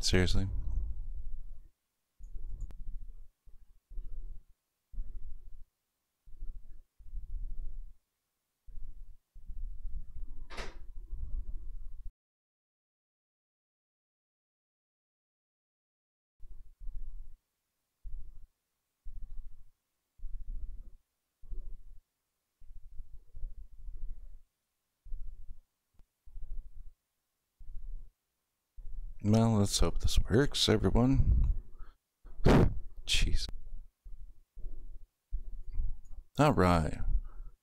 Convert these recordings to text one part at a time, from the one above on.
Seriously? Well, let's hope this works, everyone. Jeez. All right.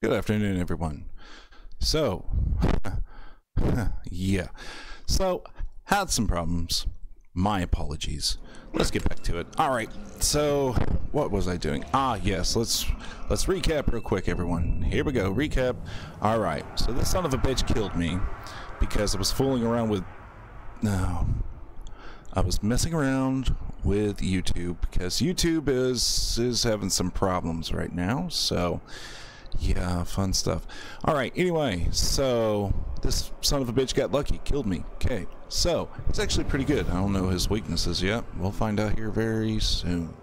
Good afternoon, everyone. So, yeah. So, had some problems. My apologies. Let's get back to it. All right. So, what was I doing? Ah, yes. Let's let's recap real quick, everyone. Here we go. Recap. All right. So this son of a bitch killed me because I was fooling around with no. I was messing around with YouTube because YouTube is is having some problems right now. So, yeah, fun stuff. All right. Anyway, so this son of a bitch got lucky, killed me. Okay. So it's actually pretty good. I don't know his weaknesses yet. We'll find out here very soon.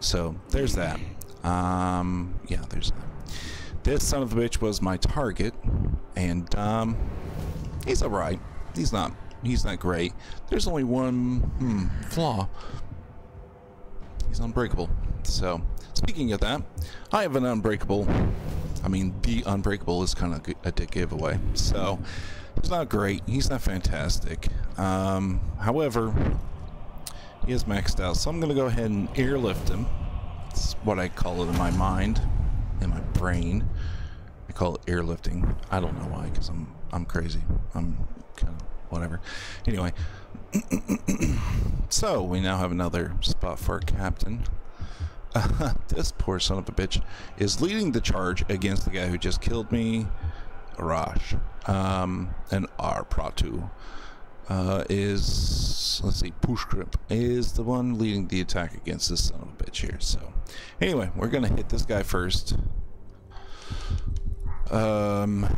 So there's that. Um, yeah, there's that. This son of a bitch was my target, and um, he's alright. He's not he's not great. There's only one hmm, flaw. He's unbreakable. So, speaking of that, I have an unbreakable. I mean, the unbreakable is kind of a dick giveaway. So, he's not great. He's not fantastic. Um, however, he is maxed out. So I'm going to go ahead and airlift him. That's what I call it in my mind, in my brain. I call it airlifting. I don't know why, because I'm I'm crazy. I'm kind of whatever. Anyway, so we now have another spot for a captain. Uh, this poor son of a bitch is leading the charge against the guy who just killed me, Arash. Um, and R Pratu uh, is, let's see, Pushkrip is the one leading the attack against this son of a bitch here. So, anyway, we're going to hit this guy first. Um,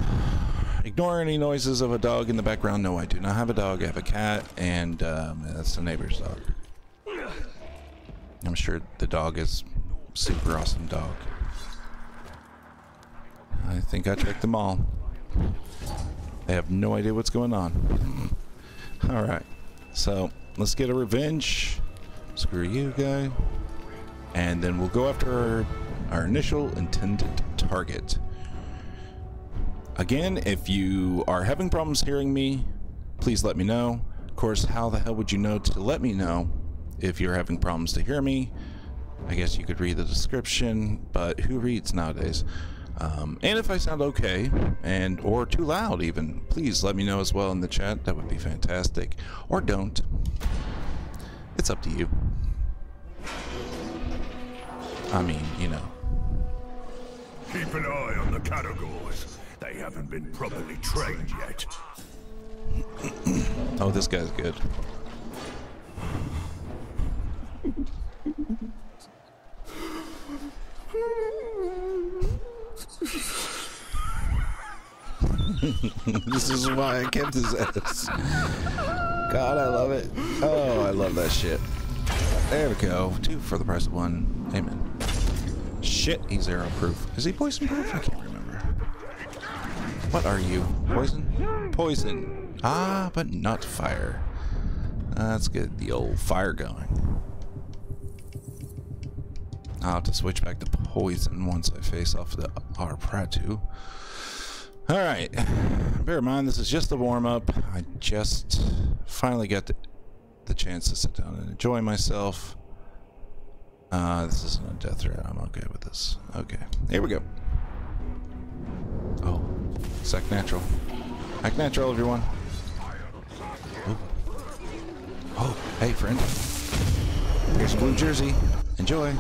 ignore any noises of a dog in the background. No, I do not have a dog. I have a cat, and um, that's the neighbor's dog. I'm sure the dog is super awesome dog. I think I checked them all. They have no idea what's going on. Alright, so let's get a revenge. Screw you, guy. And then we'll go after our, our initial intended target. Again, if you are having problems hearing me, please let me know. Of course, how the hell would you know to let me know if you're having problems to hear me? I guess you could read the description, but who reads nowadays? Um, and if I sound okay, and or too loud even, please let me know as well in the chat. That would be fantastic. Or don't. It's up to you. I mean, you know. Keep an eye on the Caragors. Haven't been properly trained yet. oh, this guy's good. this is why I kept his ass. God, I love it. Oh, I love that shit. There we go. Two for the price of one. Amen. Shit, he's arrow proof. Is he poison proof? I can't remember. What are you? Poison? Poison. Ah, but not fire. Let's get the old fire going. I'll have to switch back to poison once I face off the R Pratu. Alright. Bear in mind, this is just a warm-up. I just finally got the, the chance to sit down and enjoy myself. Uh, this isn't a death threat. I'm okay with this. Okay. Here we go. Oh. Act natural. Act natural, everyone. Ooh. Oh, hey, friend. Here's a blue jersey. Enjoy.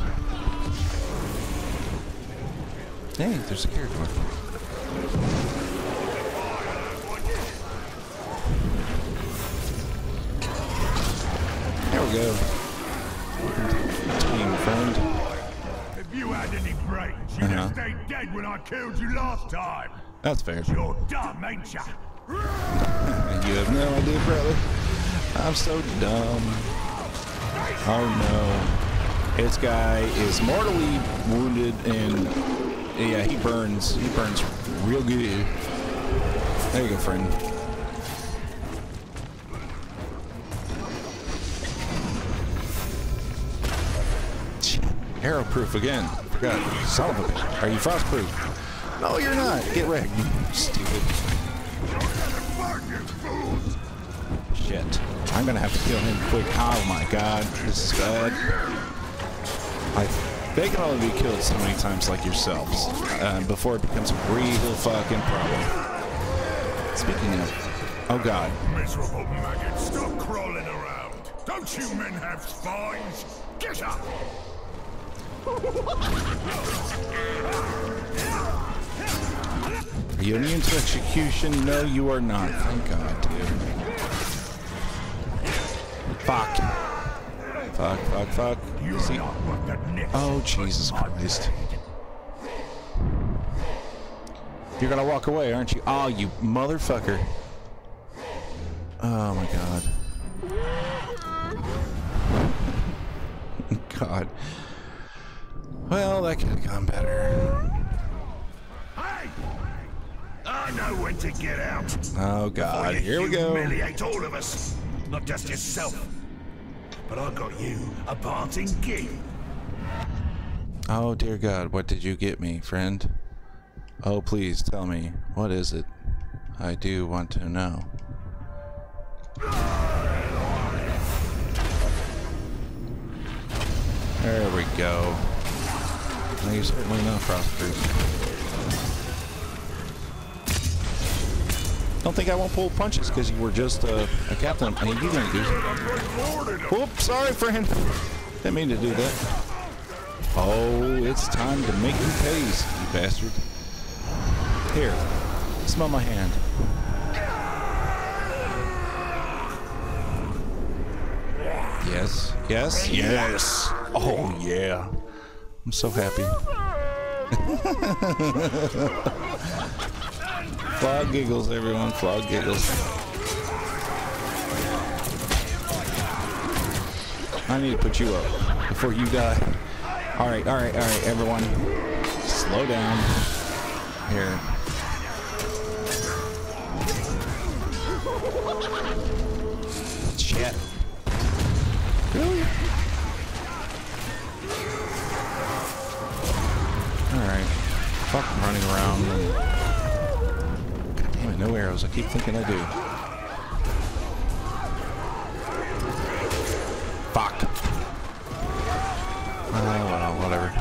Hey, there's a character. There we go. Team friend. If you had any brains, you'd uh -huh. have stayed dead when I killed you last time. That's fair. You're dumb, ain't ya? you have no idea, brother. I'm so dumb. Oh no. This guy is mortally wounded and yeah, he burns. He burns real good. There you go, friend. Arrow proof again. Forgot. Son of a bitch. Are you frost proof? No, you're not. Get wrecked. Stupid. Shit. I'm gonna have to kill him quick. Oh my god. This is bad. I they can only be killed so many times like yourselves uh, before it becomes a real fucking problem. Speaking of, oh god. Miserable maggot, stop crawling around. Don't you men have spines? Get up! Are you immune to execution? No, you are not. Thank God, dude. Fuck. Fuck, fuck, fuck. You're See- not what the next Oh, Jesus Christ. You're gonna walk away, aren't you? Oh, you motherfucker. Oh my god. God. Well, that could have gone better. I know when to get out. Oh god, you here we go. Humiliate all of us, not just yourself. But I got you a parting gift. Oh dear God, what did you get me, friend? Oh, please tell me. What is it? I do want to know. There we go. No, you're certainly not frostproof. Don't think I won't pull punches because you were just uh, a captain. I mean, you gonna do? Whoops, sorry, friend. Didn't mean to do that. Oh, it's time to make you pays, you bastard. Here, smell my hand. Yes, yes, yes. Oh, yeah. I'm so happy. Flog giggles, everyone. Flog giggles. I need to put you up before you die. All right, all right, all right, everyone. Slow down. Here. Shit. Really? All right. Fuck running around. And... God damn it, no arrows. I keep thinking I do. Fuck. Oh, well, whatever.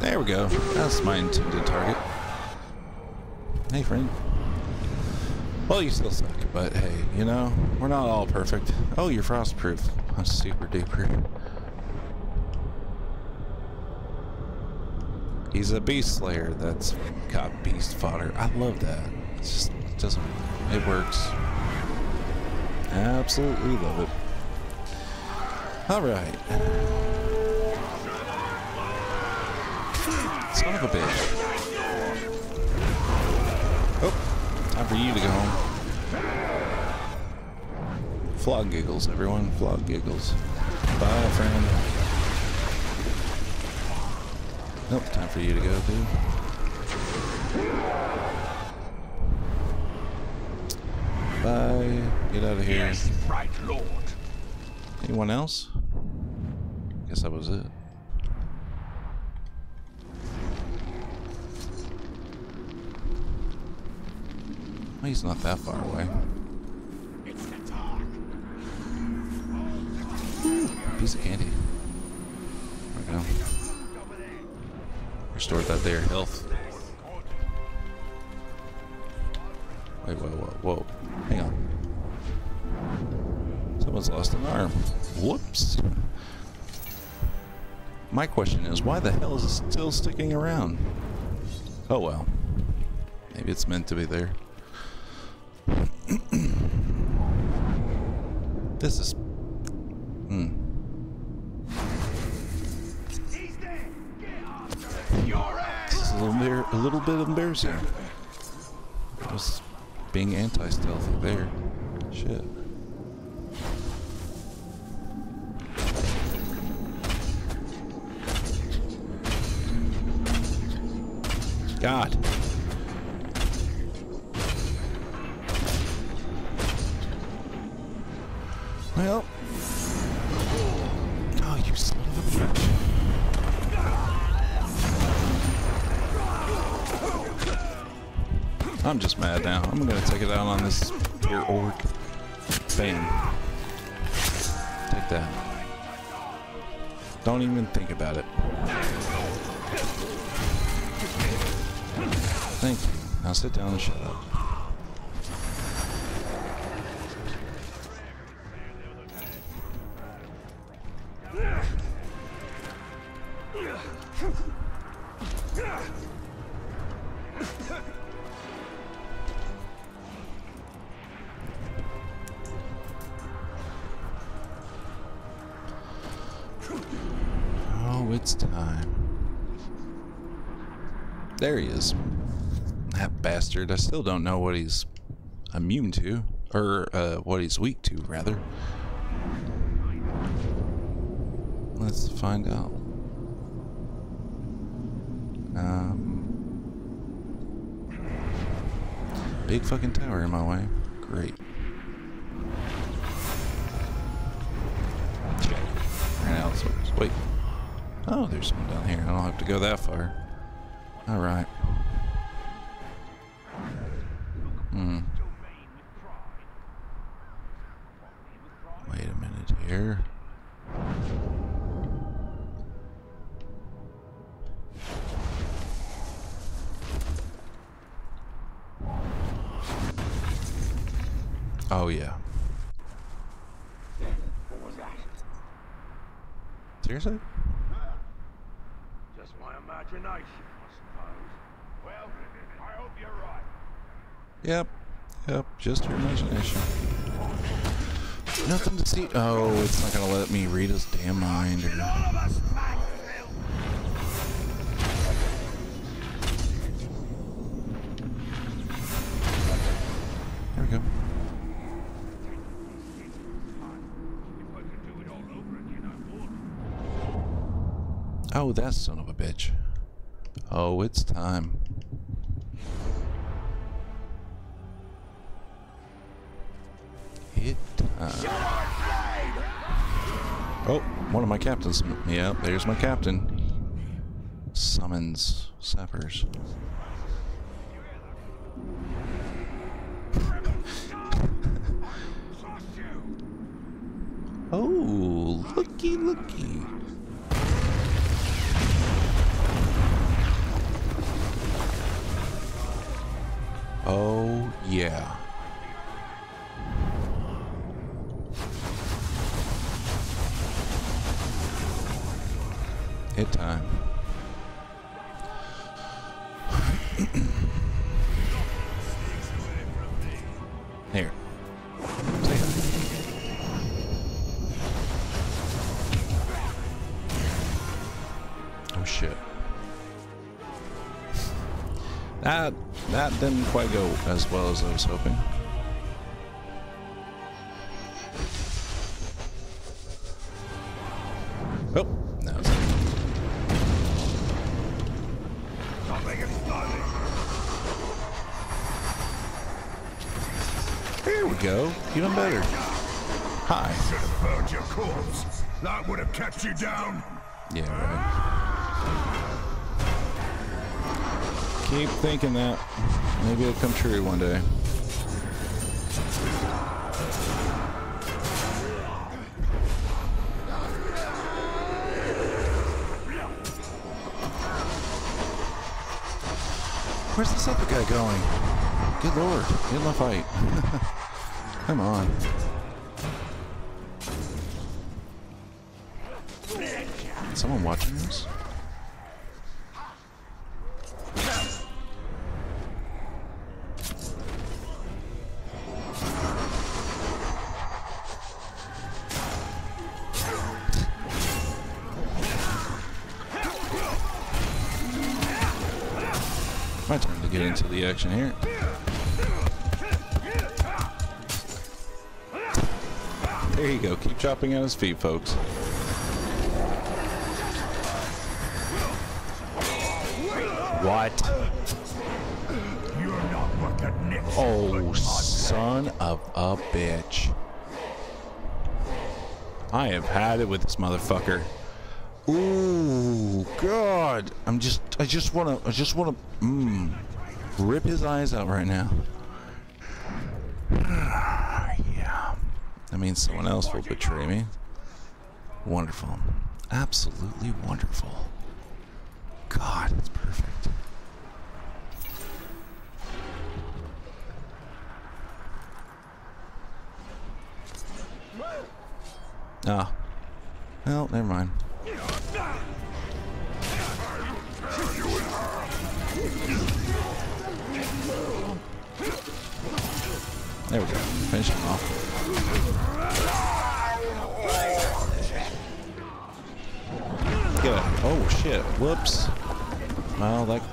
There we go. That's my intended target. Hey, friend. Well, you still suck, but hey, you know, we're not all perfect. Oh, you're frostproof. That's super duper. He's a beast slayer that's got beast fodder. I love that. It's just, it doesn't, it works. Absolutely love it. All right. Son of a bitch. Oh, time for you to go home. Flog giggles, everyone. Flog giggles. Bye, friend. Nope, time for you to go, dude. Bye. Get out of here. Yes, right, Lord. Anyone else? Guess that was it. Well, he's not that far away. It's the talk. Piece of candy. There we go. Restored that there health. Wait, whoa, whoa, whoa. Hang on. Someone's lost an arm. Whoops. My question is, why the hell is it still sticking around? Oh well. Maybe it's meant to be there. this is... bit embarrassing. I was being anti-stealthy there. Shit. There he is. That bastard. I still don't know what he's immune to. Or, uh, what he's weak to, rather. Let's find out. Um, big fucking tower in my way. Great. Sorts. Wait. Oh, there's someone down here. I don't have to go that far. Alright. Hmm. Wait a minute here. Just your imagination. Nothing to see. Oh, it's not gonna let me read his damn mind. Or... We go. Oh, that son of a bitch. Oh, it's time. Time. Oh, one of my captains. Yeah, there's my captain. Summons sappers. Oh, looky, looky. Oh, yeah. Hit time. Here. Say hi. Oh shit. That that didn't quite go as well as I was hoping. Hi. Should have burned your corpse. That would have kept you down. Yeah, right. Keep thinking that. Maybe it'll come true one day. Where's this other guy going? Good lord, get in the fight. Come on. Someone watching this? My turn to get into the action here. There you go. Keep chopping at his feet, folks. Had it with this motherfucker. Ooh, God. I'm just, I just want to, I just want to, mmm, rip his eyes out right now. yeah. That means someone else will betray me. Wonderful. Absolutely wonderful. God, it's perfect. Ah. Well, never mind. There we go. Finish him off. Good. Oh shit. Whoops. Well, that.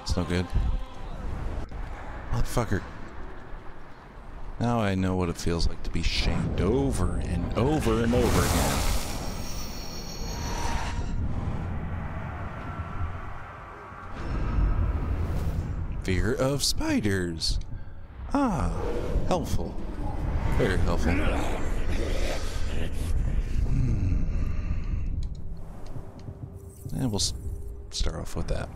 It's no good. Motherfucker. Now I know what it feels like to be shamed over and over and over again. Fear of spiders. Ah, helpful. Very helpful. Hmm. And we'll start off with that.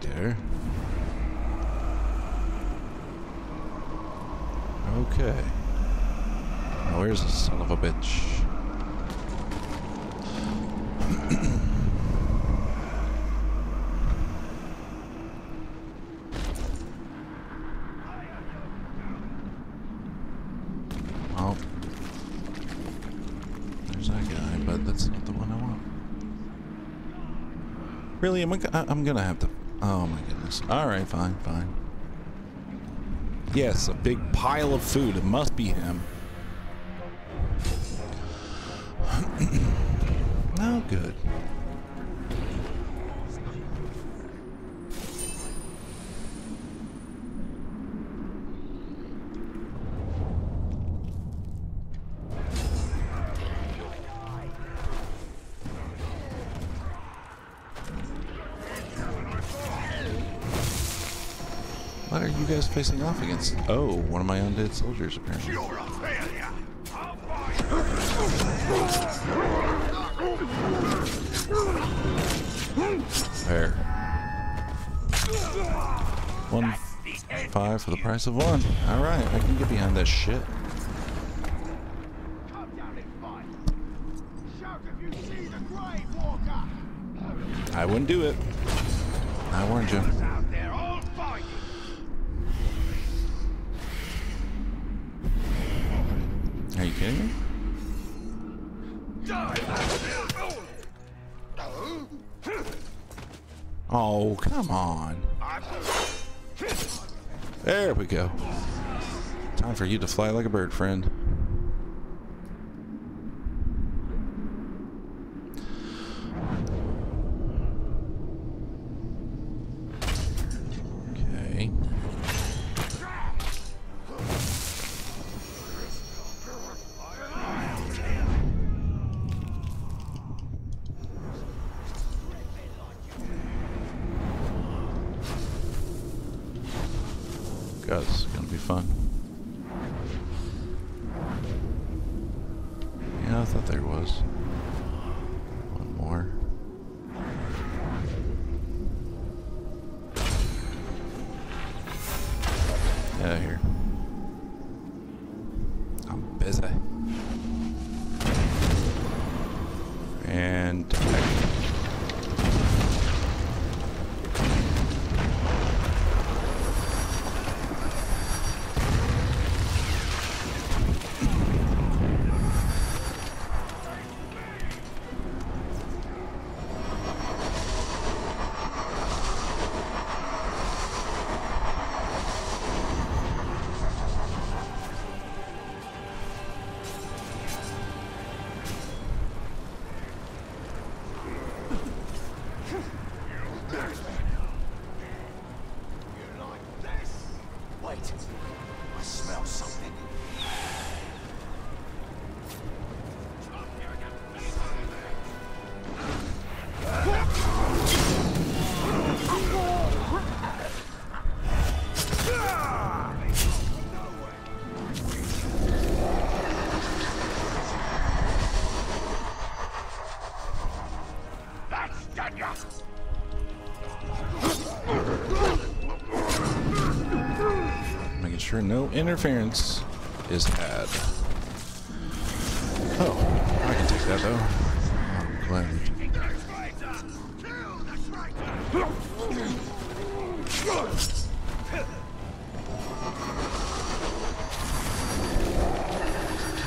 There. Okay. Where's the son of a bitch? Oh. There's that guy, but that's not the one I want. Really? Am I- I'm gonna have to... Oh my goodness. Alright, fine, fine. Yes, a big pile of food. It must be him. no oh, good. Facing off against? Oh, one of my undead soldiers, apparently. There. One five for the price of one. Alright, I can get behind that shit. I wouldn't do it. I warned you. Come on. There we go. Time for you to fly like a bird, friend. Sure no interference is had. Oh, I can take that though. Oh, gladly.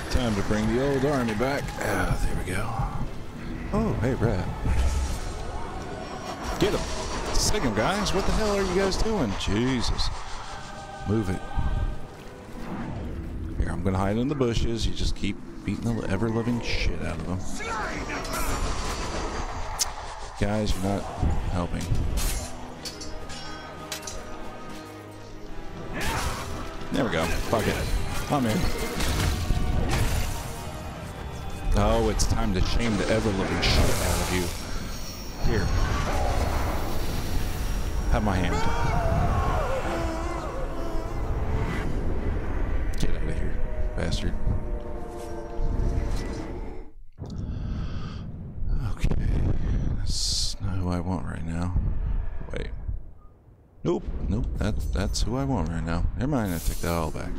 Time to bring the old army back. Ah, there we go. Oh, hey, Brad. Get him. Stick him, guys. What the hell are you guys doing? Jesus. Move it. Hide in the bushes. You just keep beating the ever-living shit out of them. Guys, you're not helping. There we go. Fuck it. I'm in. Oh, it's time to shame the ever-living shit out of you. Here. Have my hand. Who I want right now. Never mind, I take that all back.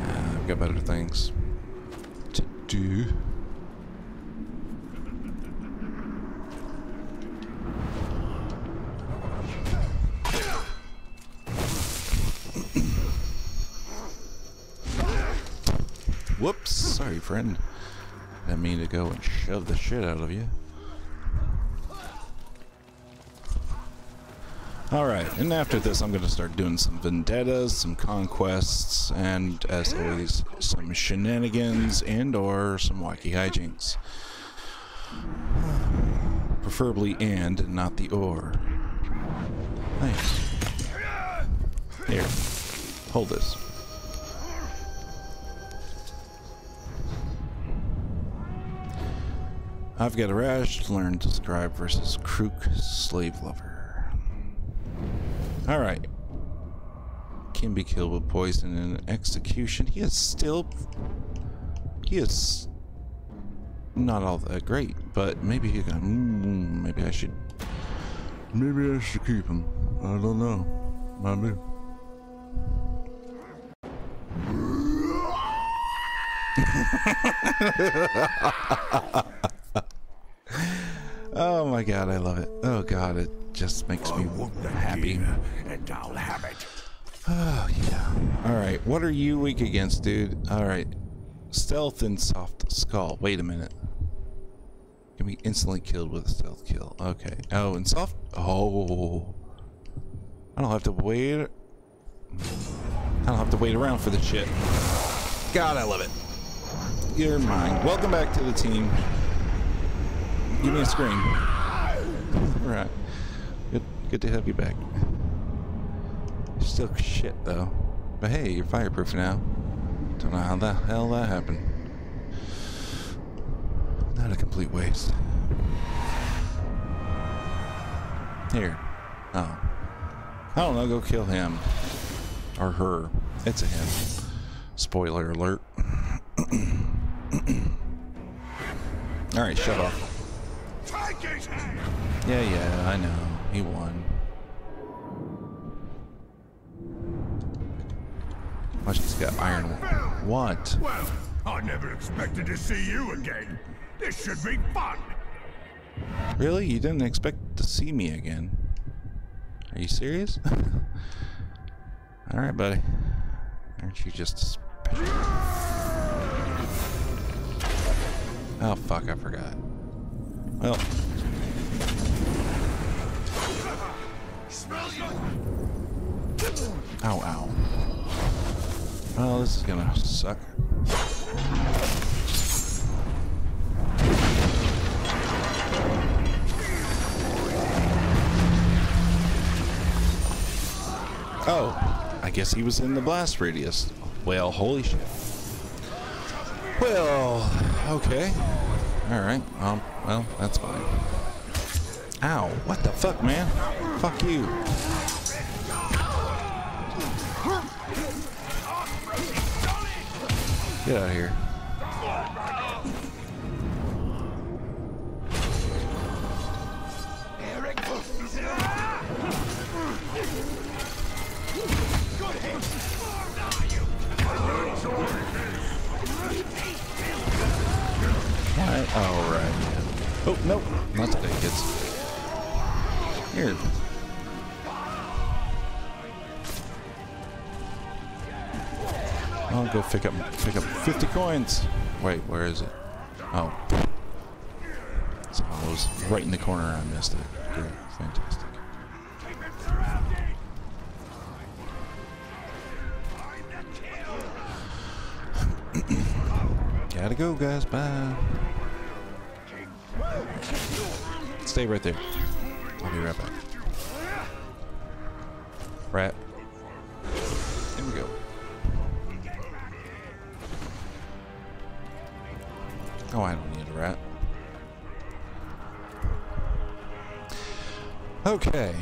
Ah, I've got better things to do. Whoops, sorry friend. Didn't mean to go and shove the shit out of you. Alright, and after this I'm gonna start doing some vendettas, some conquests, and as always, some shenanigans and or some wacky hijinks. Preferably and, not the or. Nice. Here. Hold this. I've got a rash to learn to scribe versus Krook slave lover. Alright. Can be killed with poison and execution. He is still. He is not all that great, but maybe he can. Mm, maybe I should. Maybe I should keep him. I don't know. Maybe. Oh my god, I love it. Oh god, it just makes me oh, happy. and I'll have it. Oh yeah. Alright, what are you weak against, dude? Alright. Stealth and soft skull. Wait a minute. Can be instantly killed with a stealth kill. Okay. Oh, and soft Oh I don't have to wait I don't have to wait around for the shit. God, I love it. You're mine. Welcome back to the team. Give me a scream. Alright. Good good to have you back. Still shit though. But hey, you're fireproof now. Don't know how the hell that happened. Not a complete waste. Here. Oh. I don't know, go kill him. Or her. It's a him. Spoiler alert. Alright, shut off. Take his hand! Yeah, yeah, I know. He won. Watch, he's got iron. What? Well, I never expected to see you again. This should be fun. Really? You didn't expect to see me again? Are you serious? Alright, buddy. Aren't you just special? Oh, fuck, I forgot. Well. Ow, ow. Oh, this is gonna suck. Oh, I guess he was in the blast radius. Well, holy shit. Well, okay. All right. Um, well, that's fine. Ow, what the fuck, man? Fuck you. Get out of here. Pick up pick up 50 coins. Wait, where is it? Oh. So I was right in the corner I missed it. Good. Fantastic. Gotta go, guys. Bye. Stay right there. I'll be right back. Rat. Oh, I don't need a rat. Okay.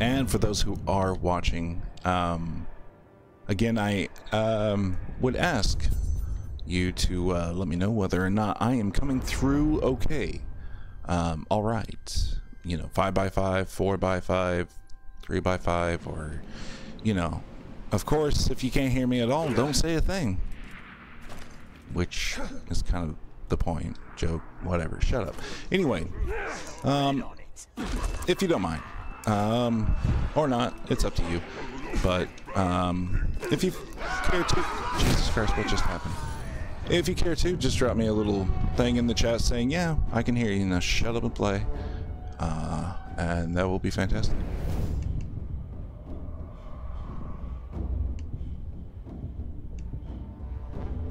And for those who are watching, um, again, I um, would ask you to uh, let me know whether or not I am coming through okay. Um, all right. You know, 5 by 5 4 by 5 3 by 5 or, you know, of course, if you can't hear me at all, don't say a thing. Which is kind of the point. Joke, whatever. Shut up. Anyway, um, if you don't mind, um, or not, it's up to you. But um, if you care to, Jesus Christ, what just happened? If you care to, just drop me a little thing in the chat saying, "Yeah, I can hear you." Now shut up and play, uh, and that will be fantastic.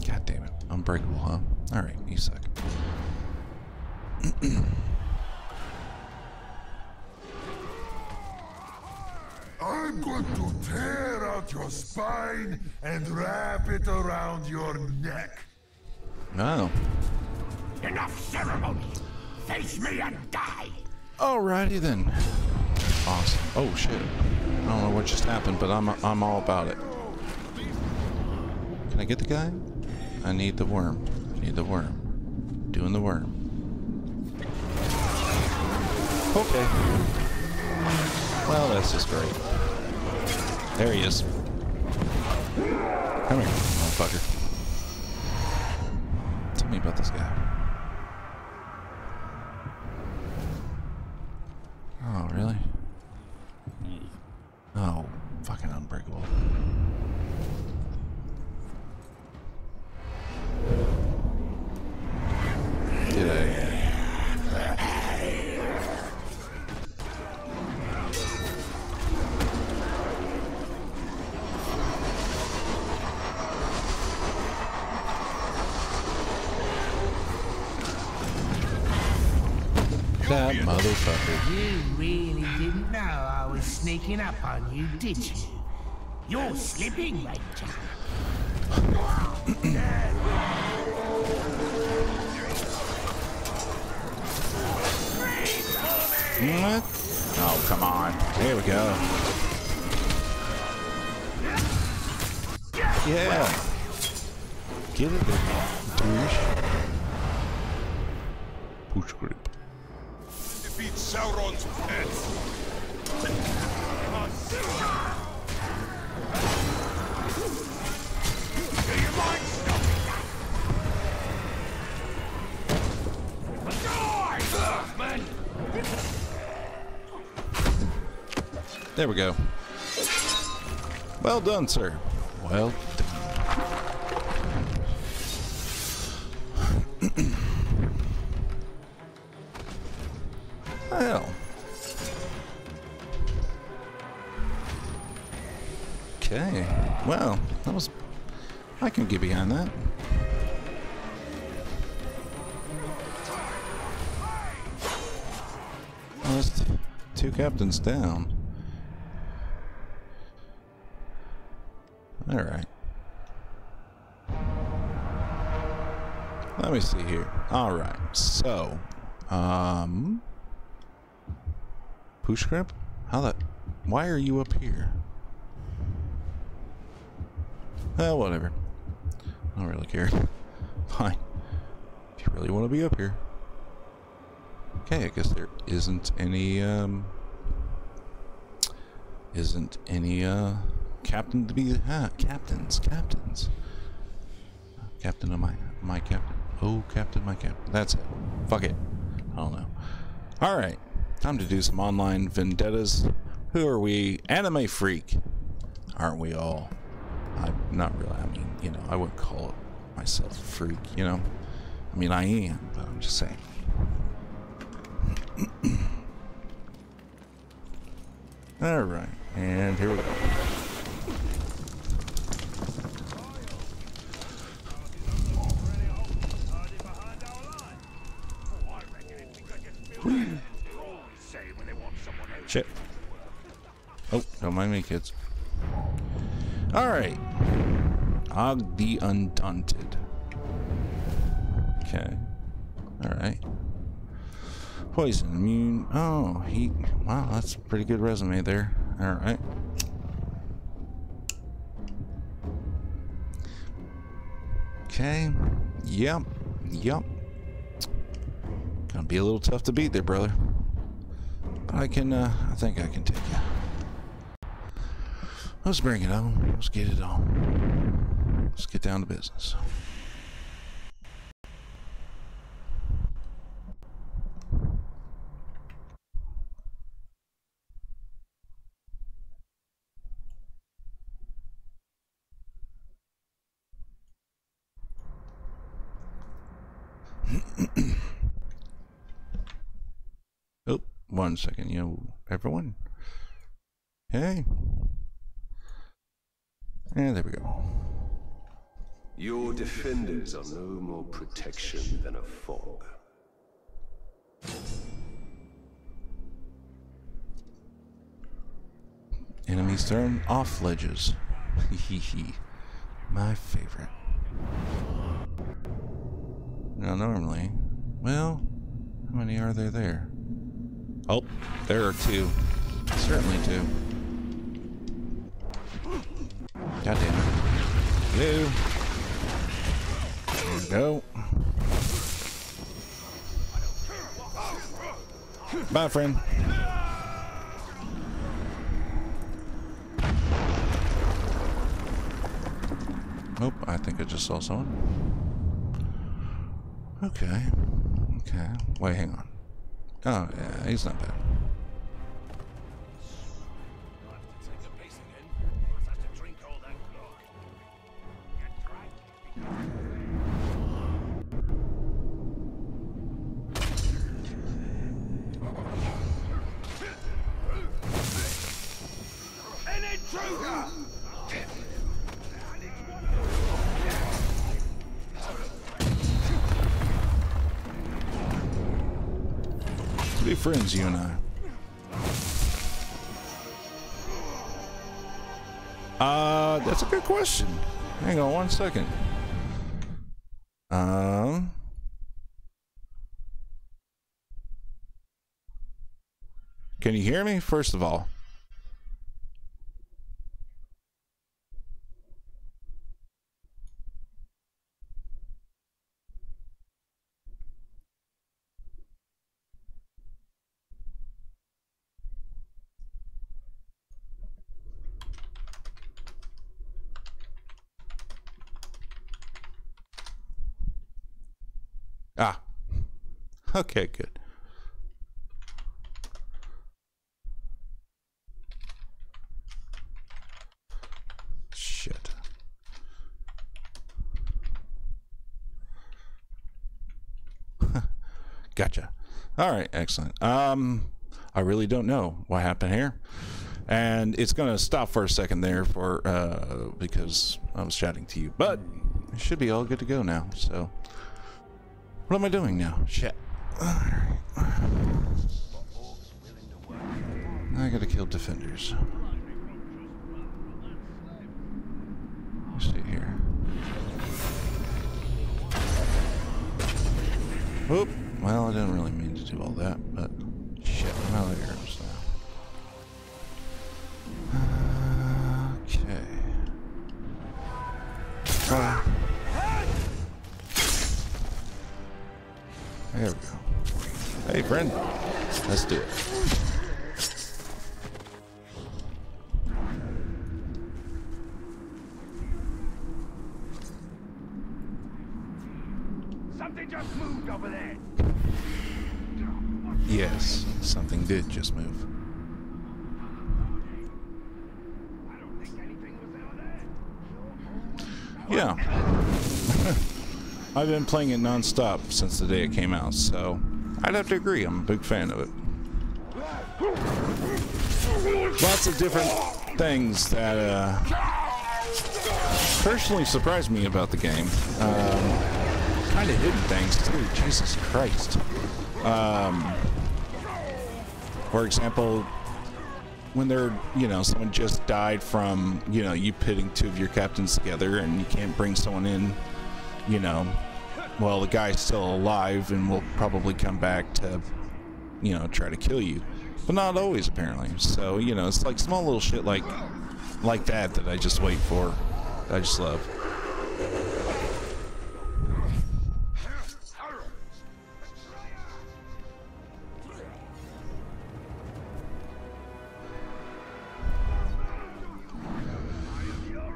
God damn it, unbreakable, huh? All right, you suck. I'm going to tear out your spine and wrap it around your neck. Oh, Enough ceremony. Face me and die. alrighty then. Awesome. Oh shit. I don't know what just happened, but I'm I'm all about it. Can I get the guy? I need the worm. Need the worm. Doing the worm. Okay. Well, that's just great. There he is. Come here, motherfucker. Tell me about this guy. Sneaking up on you, did you? You're slipping, Ranger. What? Oh, come on. Here we go. Yeah. Get it, douche. There we go. Well done, sir. Well done. well. Okay. Well, that was. I can get behind that. Well, that's two captains down. Me see here. All right. So, um, push grip. How that? Why are you up here? Well, whatever. I don't really care. Fine. If you really want to be up here. Okay, I guess there isn't any, um, isn't any, uh, captain to be, captains, captains. Captain of my, my captain. Oh, captain, my captain. That's it. Fuck it. I don't know. Alright. Time to do some online vendettas. Who are we? Anime freak. Aren't we all? I'm not really. I mean, you know, I wouldn't call myself a freak, you know? I mean, I am, but I'm just saying. Alright. And here we go. Don't mind me, kids. Alright. Og the Undaunted. Okay. Alright. Poison, immune. Oh, heat. Wow, that's a pretty good resume there. Alright. Okay. Yep. Yep. Gonna be a little tough to beat there, brother. But I can, uh, I think I can take you. Let's bring it on. Let's get it on. Let's get down to business. oh, one second, you know, everyone. Hey. And there we go. Your defenders are no more protection than a fog. Enemies thrown off ledges. Hehe. My favorite. Now, normally, well, how many are there there? Oh, there are two. Certainly two. God damn it. Hello. There we go. Bye, friend. Nope, I think I just saw someone. Okay. Okay. Wait, hang on. Oh, yeah, he's not bad. Friends, you and I. Uh, that's a good question. Hang on one second. Um. Can you hear me, first of all? Ah. Okay, good. Shit. gotcha. All right, excellent. Um, I really don't know what happened here. And it's going to stop for a second there for uh, because I was chatting to you, but it should be all good to go now. So, what am I doing now? Shit. I gotta kill defenders. Let's here. Oop! Well, I didn't really mean to do all that. Friend. Let's do it. Something just moved over there. Yes, something did just move. I don't think anything was over there. Yeah. I've been playing it non-stop since the day it came out, so I'd have to agree. I'm a big fan of it. Lots of different things that uh, personally surprised me about the game. Um, kind of hidden things too. Jesus Christ. Um, for example, when they're, you know, someone just died from, you know, you pitting two of your captains together and you can't bring someone in, you know, well, the guy's still alive and will probably come back to, you know, try to kill you. But not always, apparently. So, you know, it's like small little shit like, like that that I just wait for. I just love.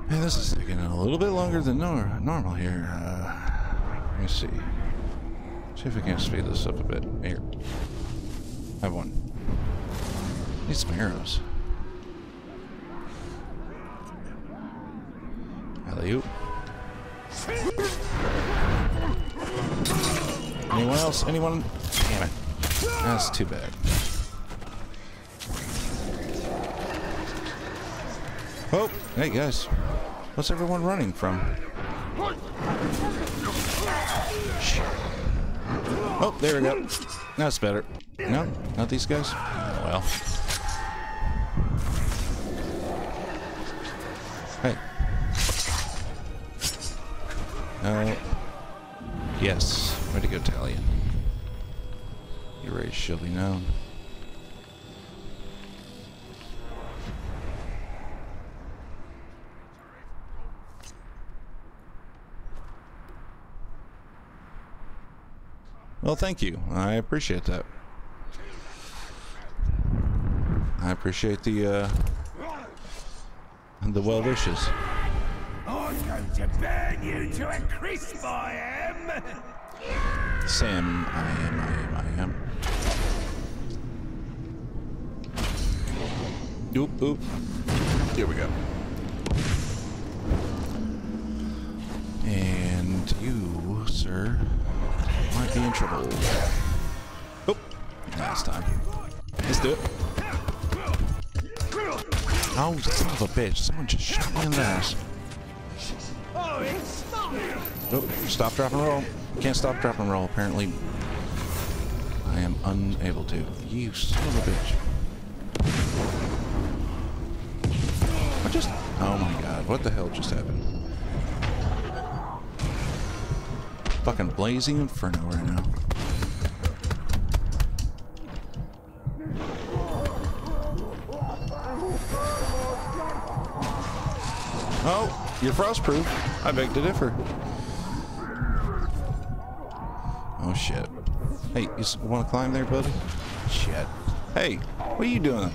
Hey, this is taking a little bit longer than nor normal here. Let me see. See if we can speed this up a bit. Here. Have one. Need some arrows. Alley-oop. Anyone else? Anyone? Damn it. That's too bad. Oh, hey guys. What's everyone running from? Oh, there we go. That's better. No, not these guys? Oh, well. Hey. Uh, yes. Way to go, Talion. Your race shall be known. Well, thank you. I appreciate that. I appreciate the uh, the well wishes. I'm going to burn you to a crisp, I am. Sam, I am, I am, I am. Oop, oop. Here we go. And you, sir, might be in trouble. Oh, last time. Let's do it. Oh, son of a bitch. Someone just shot me in the ass. Oh, stop, drop, and roll. Can't stop, drop, and roll, apparently. I am unable to. You son of a bitch. What just... Oh my god, what the hell just happened? Fucking blazing inferno right now. Oh, you're frostproof. I beg to differ. Oh shit. Hey, you want to climb there, buddy? Shit. Hey, what are you doing?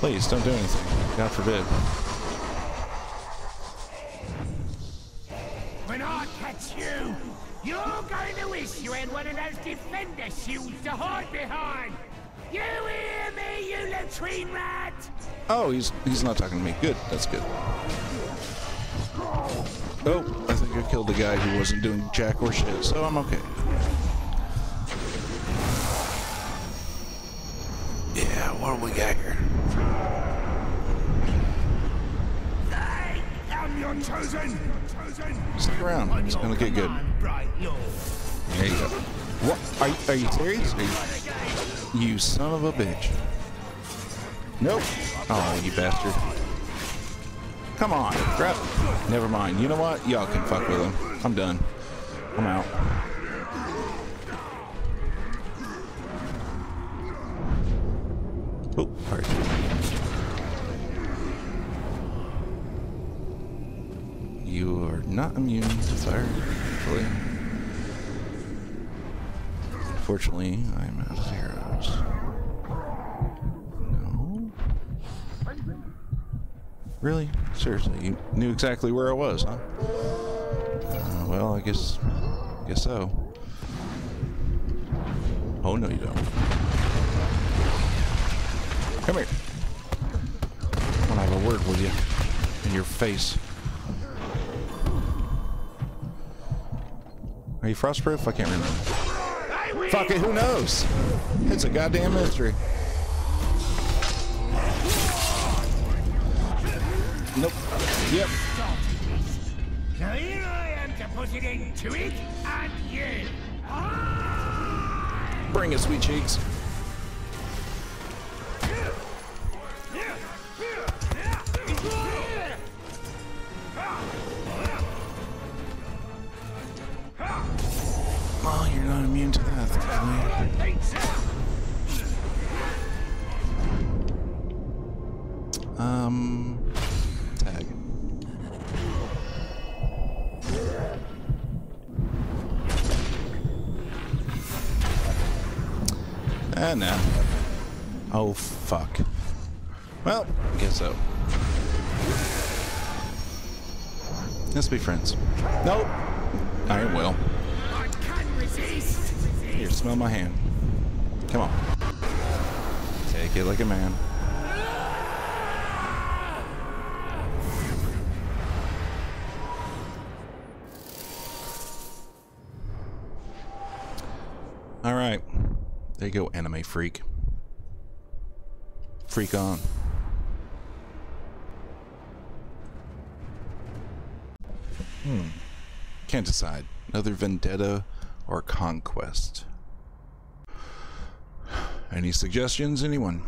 Please, don't do anything. God forbid. Me, you latrine rat? Oh, he's he's not talking to me. Good, that's good. Oh, I think I killed the guy who wasn't doing jack or shit, so I'm okay. Yeah, what do we got here? I am your chosen. Chosen. Stick around. It's gonna get good. There you go. What? Are, you- are you serious? Are you, you son of a bitch. Nope. Oh, you bastard. Come on. Grab. Never mind. You know what? Y'all can fuck with him. I'm done. I'm out. Oh, hurt. You are not immune to fire. Fortunately, I'm Really? Seriously, you knew exactly where I was, huh? Uh, well, I guess, I guess so. Oh no, you don't. Come here. I want to have a word with you. In your face. Are you frostproof? I can't remember. Fuck it, who knows? It's a goddamn mystery. Nope. Yep. Now here I am to put it into it, and you. Bring it, sweet cheeks. Ah, no. Oh, fuck. Well, I guess so. Let's be friends. Nope. I will. I can resist. Here, smell my hand. Come on. Take it like a man. There you go, anime freak. Freak on. Hmm. Can't decide. Another vendetta or conquest. Any suggestions, anyone?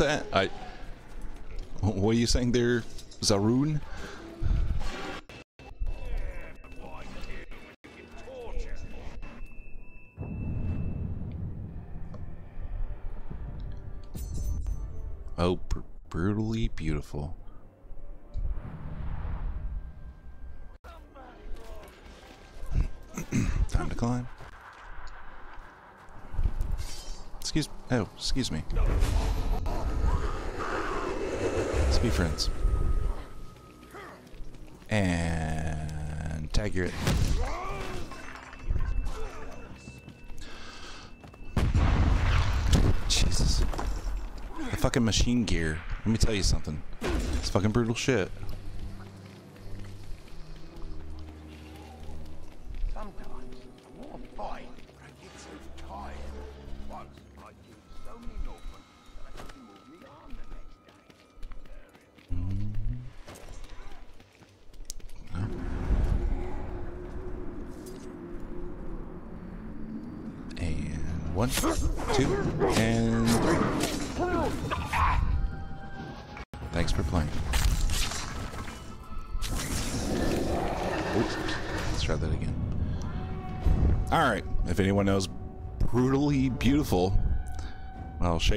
I. What are you saying there, Zaroon? Oh, br- brutally beautiful. Time to climb. Excuse. Oh, excuse me. Let's be friends. And tag your. Jesus. The fucking machine gear. Let me tell you something. It's fucking brutal shit.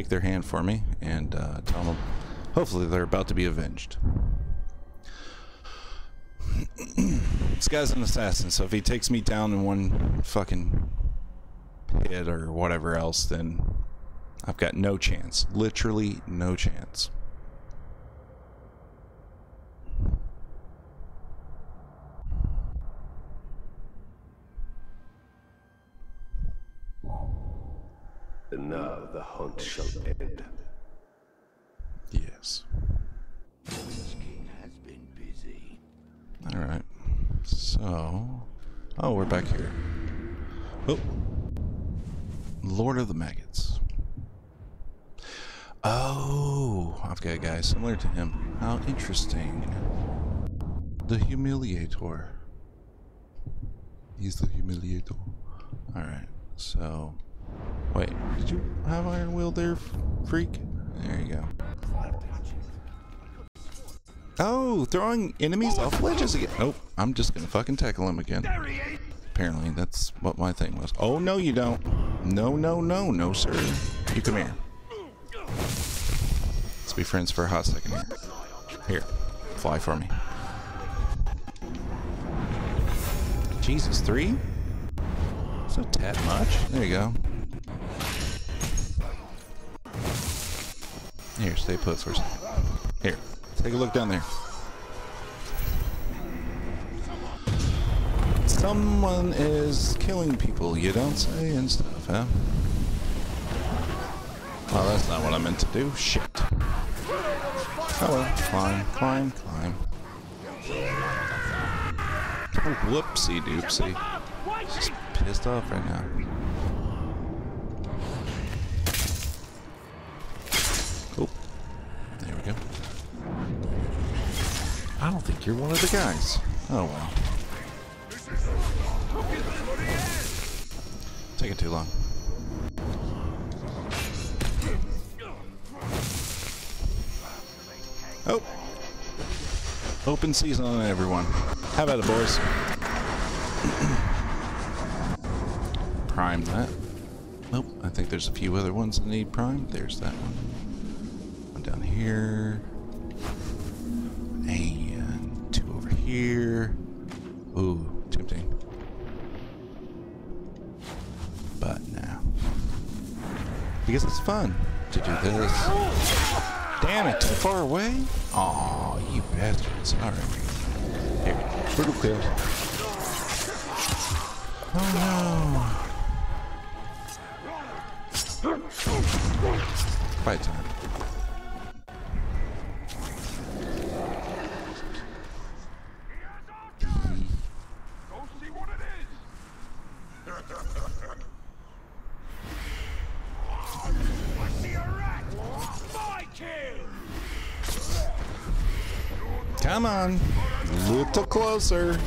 Shake their hand for me and uh, tell them hopefully they're about to be avenged. this guy's an assassin, so if he takes me down in one fucking hit or whatever else, then I've got no chance. Literally no chance. And now the hunt shall end. Yes. King has been busy. Alright. So. Oh, we're back here. Oh. Lord of the Maggots. Oh, I've got a guy similar to him. How interesting. The Humiliator. He's the Humiliator. Alright, so. Wait, did you have Iron Will there, freak? There you go. Oh, throwing enemies off ledges again. Nope, I'm just gonna fucking tackle him again. Apparently, that's what my thing was. Oh, no, you don't. No, no, no, no, sir. You come here. Let's be friends for a hot second here. Here, fly for me. Jesus, three? Is that much? There you go. Here, stay put for a second. Here, take a look down there. Someone is killing people, you don't say, and stuff, huh? Well, that's not what I meant to do. Shit. Oh well, climb, climb, climb. Oh, whoopsie doopsie. Just pissed off right now. Oh, there we go. I don't think you're one of the guys. Oh well. Taking too long. Oh. Open season on everyone. How about it, boys? Prime that. Nope, I think there's a few other ones that need prime. There's that one. One down here. And two over here. Ooh, Because it's fun to do this. Damn it, too far away? Aw, you bastards. Alright. Here, critical kill. Oh no. Fight time. Come on. A little closer.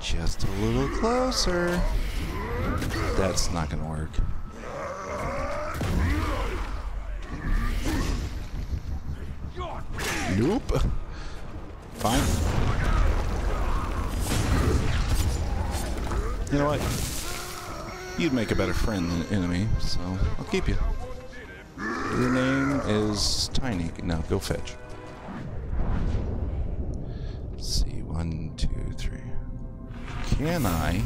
Just a little closer. That's not gonna work. Nope. Fine. You know what? You'd make a better friend than enemy, so I'll keep you. Your name is Tiny. Now go fetch. Can I?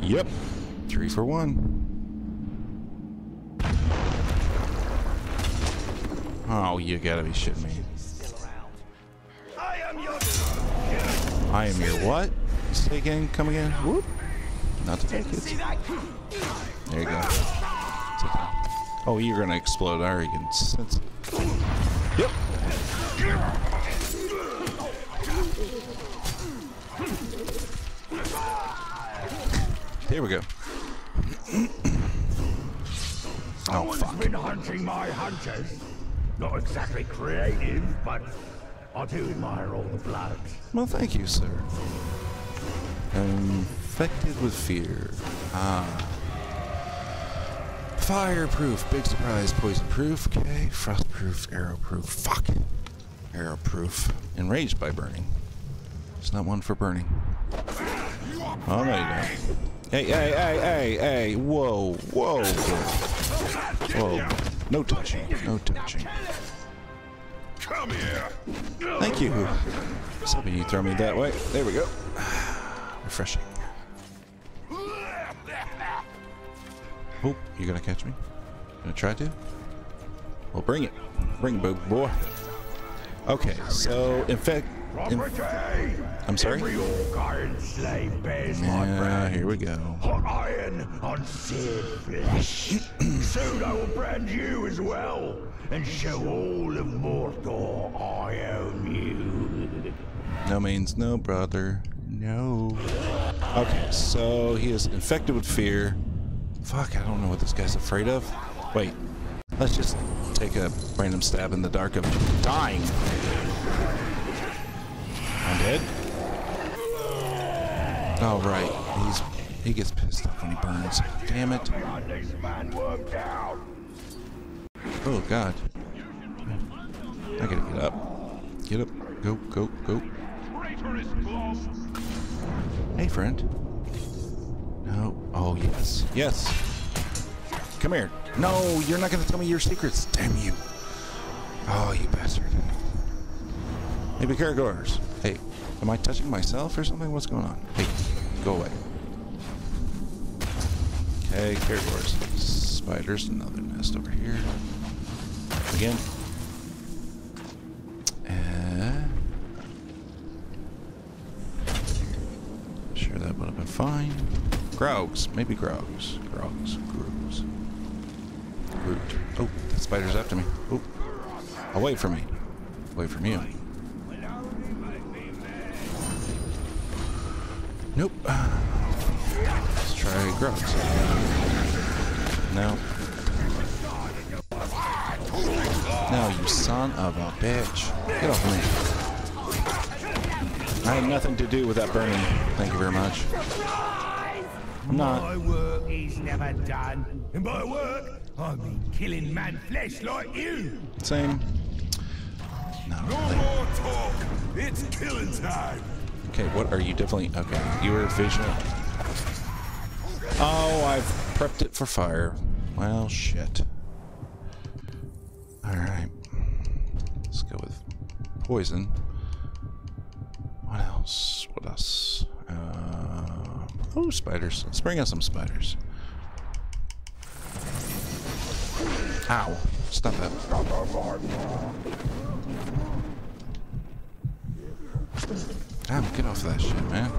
Yep, three for one. Oh, you gotta be shitting me. I am your. I am your what? Say again, come again. Whoop. Not to take it. There you go. Oh, you're gonna explode. I already can sense it. Yep. There we go. oh, fuck. Been hunting my hunters. Not exactly creative, but I do admire all the blood. Well, thank you, sir. Infected with fear. Ah. Fireproof. Big surprise. Poison-proof. Okay. Frostproof. Arrow-proof. Fuck. Arrow-proof. Enraged by burning. It's not one for burning. Oh, no, you don't. Hey, hey, hey, hey, hey. Whoa, whoa. Whoa. No touching. No touching. Come here. Thank you. Something you throw me that way. There we go. Refreshing. Oh, you gonna catch me? Gonna try to? Well, bring it. Bring it, boy. Okay, so in fact, in, Property. I'm sorry. Every orc iron slave bears my Yeah, here we go. Hot iron on seared flesh. Soon I will brand you as well and show all of Mordor I own you. No means no, brother. No. Okay, so he is infected with fear. Fuck, I don't know what this guy's afraid of. Wait, let's just take a random stab in the dark of dying. Dead. Oh right, he's He gets pissed off when he burns. Damn it. Oh, God. I gotta get up. Get up. Go, go, go. Hey, friend. No. Oh, yes. Yes. Come here. No, you're not gonna tell me your secrets. Damn you. Oh, you bastard. Maybe Caragors. Hey, am I touching myself or something? What's going on? Hey, go away. Okay, Caragors. Spiders, another nest over here. Again. Uh, sure that would have been fine. Graugs. Maybe Graugs. Graugs. Graugs. Groot. Oh, that spider's after me. Oh. Away from me. Away from you. Nope. Let's try Graugs. No. No, you son of a bitch. Get off me. I had nothing to do with that burning. Thank you very much. I'm not. My work is never done. And by work, I mean killing man flesh like you. Same. No. No more talk. It's killing time. Okay, what are you definitely... Okay, you were vigilant. Oh, I've prepped it for fire. Well, shit. Alright. Let's go with poison. What else? What else? Uh, oh, spiders. Let's bring out some spiders. Ow. Stop that. Damn, get off that shit, man.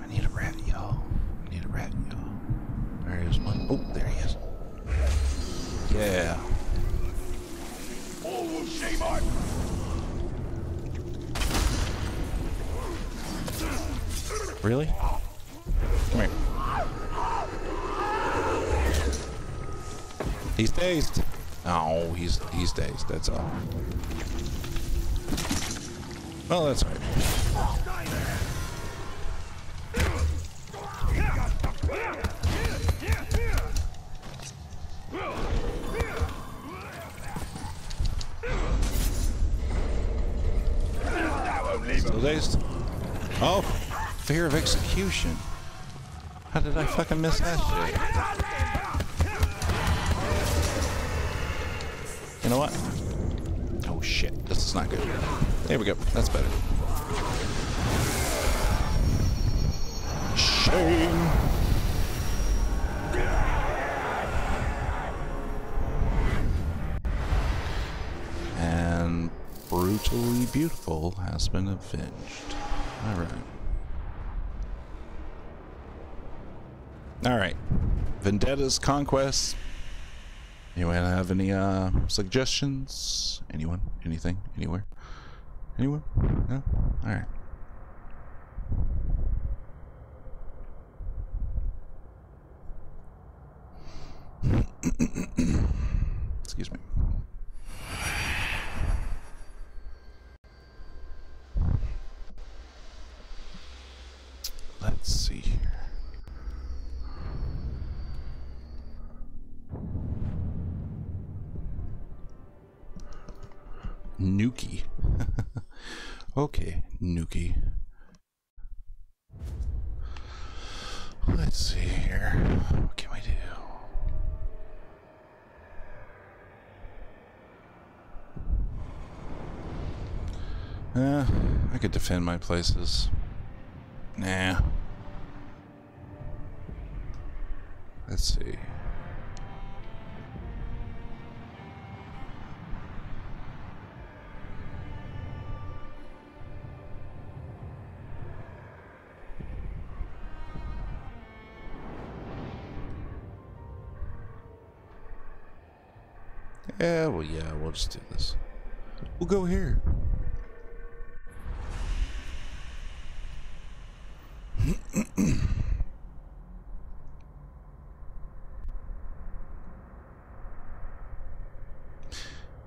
I need a rat, y'all. I need a rat, y'all. There is one. Oh, there he is. Yeah. See my Really? Come here. He's dazed. Oh, he's he's dazed. That's all. Well, that's all right. Still dazed? Oh, fear of execution. How did I fucking miss that shit? You know what? Oh shit, this is not good. There we go. That's better. Shame. And brutally beautiful has been avenged. All right. All right. Vendetta's conquest. Anyone have any uh, suggestions? Anyone? Anything? Anywhere? Anyone? No? All right. Excuse me. Let's see Nuki. okay, Nuki. Let's see here. What can we do? Uh, I could defend my places. Nah. Let's see. Yeah, well, yeah, we'll just do this. We'll go here.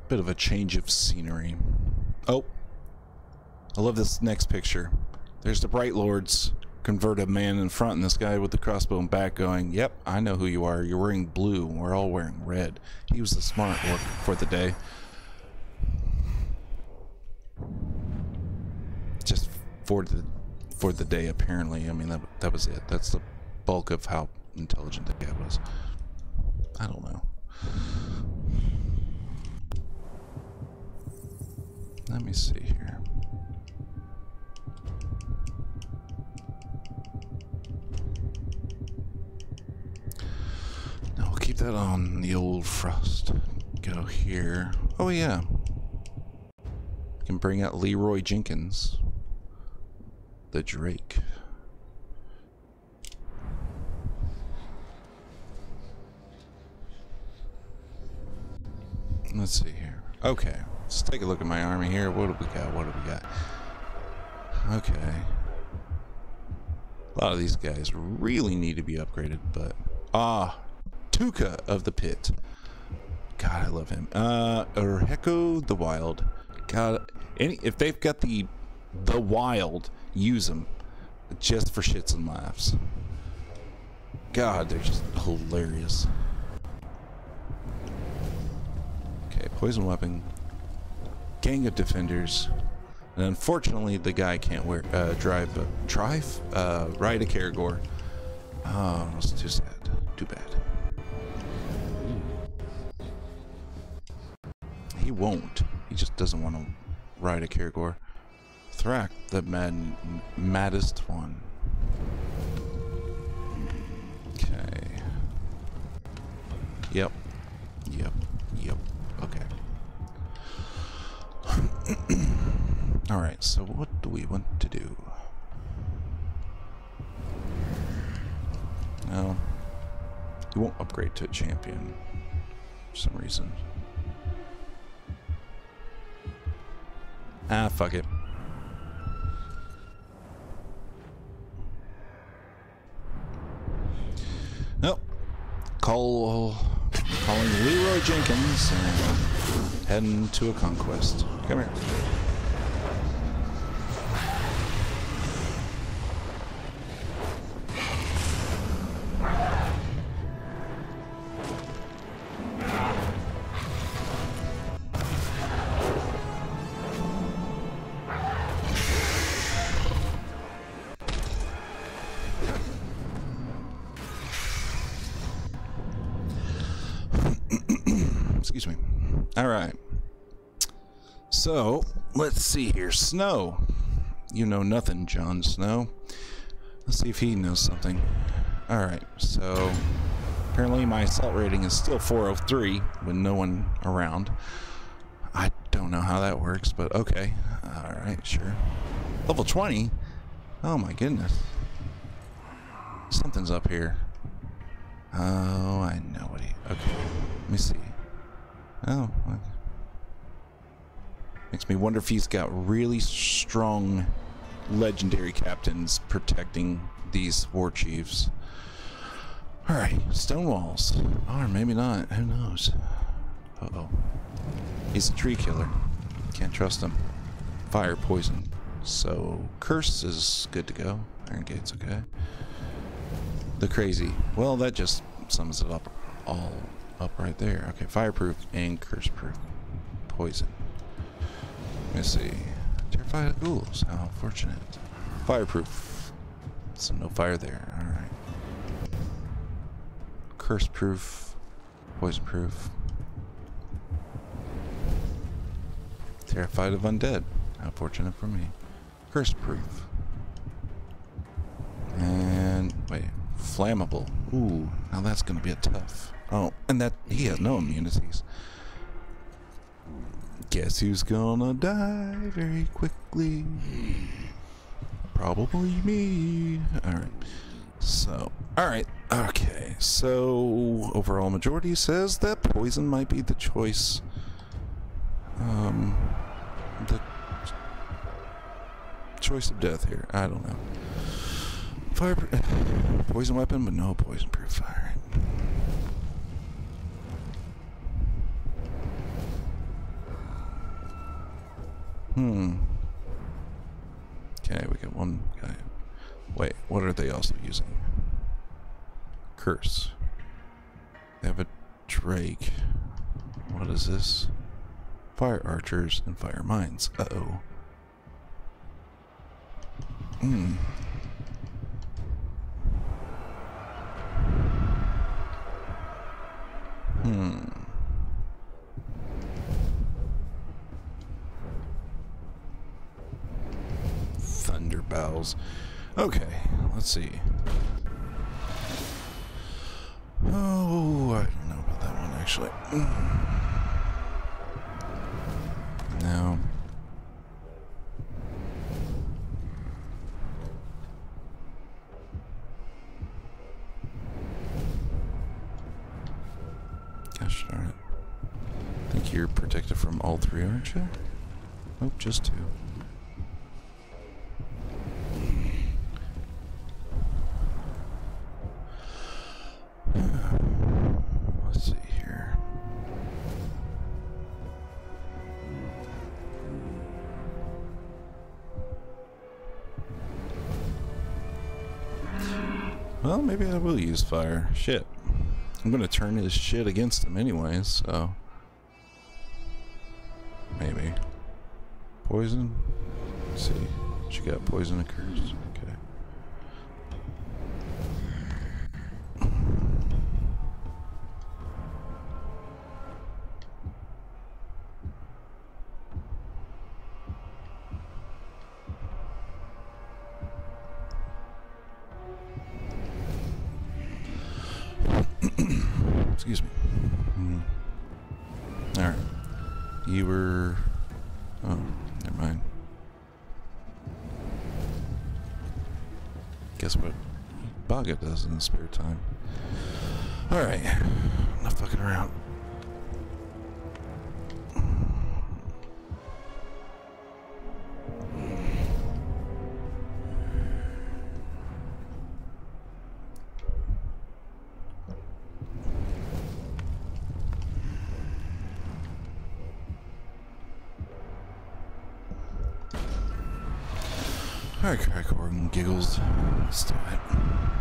Bit of a change of scenery. Oh. I love this next picture. There's the Bright Lords convert a man in front and this guy with the crossbow and back going, Yep, I know who you are. You're wearing blue we're all wearing red. He was the smart work for the day. Just for the for the day apparently. I mean that that was it. That's the bulk of how intelligent the guy was. I don't know. Let me see here. No, we'll keep that on the old frost. Go here. Oh yeah. Can bring out Leroy Jenkins. The Drake. Let's see here. Okay, let's take a look at my army here. What do we got? What do we got? Okay. A lot of these guys really need to be upgraded, but ah, Tuka of the Pit. God, I love him. Uh, Urheko the Wild. God, any if they've got the the Wild, use them just for shits and laughs. God, they're just hilarious. Okay, poison weapon, gang of defenders, and unfortunately the guy can't wear uh, drive uh, drive uh, ride a Caragor. Oh, that's too sad. Too bad. Won't. He just doesn't want to ride a Caragor. Thrak, the mad, maddest one. Okay. Yep. Yep. Yep. Okay. Alright, so what do we want to do? No. He won't upgrade to a champion for some reason. Ah, fuck it. Nope. Call calling Leroy Jenkins and heading to a conquest. Come here. See here. Snow. You know nothing, Jon Snow. Let's see if he knows something. All right. So, apparently my assault rating is still 403 with no one around. I don't know how that works, but okay. All right, sure. Level 20? Oh my goodness. Something's up here. Oh, I know what he... Okay. Let me see. Oh. Me wonder if he's got really strong legendary captains protecting these war chiefs. Alright, stone walls. Or maybe not. Who knows? Uh-oh. He's a tree killer. Can't trust him. Fire, poison. So, curse is good to go. Iron gate's okay. The crazy. Well, that just sums it up all up right there. Okay, fireproof and curse proof. Poison. Let me see. Terrified of ghouls. How fortunate. Fireproof. So no fire there. Alright. Curse proof. Poison proof. Terrified of undead. How fortunate for me. Curse proof. And wait, flammable. Ooh, now that's gonna be a tough. Oh, and that he has no immunities. Guess who's gonna die very quickly? Probably me. Alright. So, alright. Okay. So, overall majority says that poison might be the choice. Um, the choice of death here. I don't know. Fire, poison weapon, but no poison proof fire. Hmm. Okay, we got one guy. Wait, what are they also using? Curse. They have a Drake. What is this? Fire archers and fire mines. Uh-oh. Hmm. Hmm. Bells. Okay, let's see. Oh, I don't know about that one actually. Mm. No. Gosh darn it. I think you're protected from all three, aren't you? Nope, just two. Let's see here. Well, maybe I will use fire. Shit. I'm gonna turn his shit against him anyways, so. Maybe. Poison? Let's see. She got poison occurs. Baga does in his spare time. Alright. Not fucking around. Alright, crack organ giggles. Let's do it.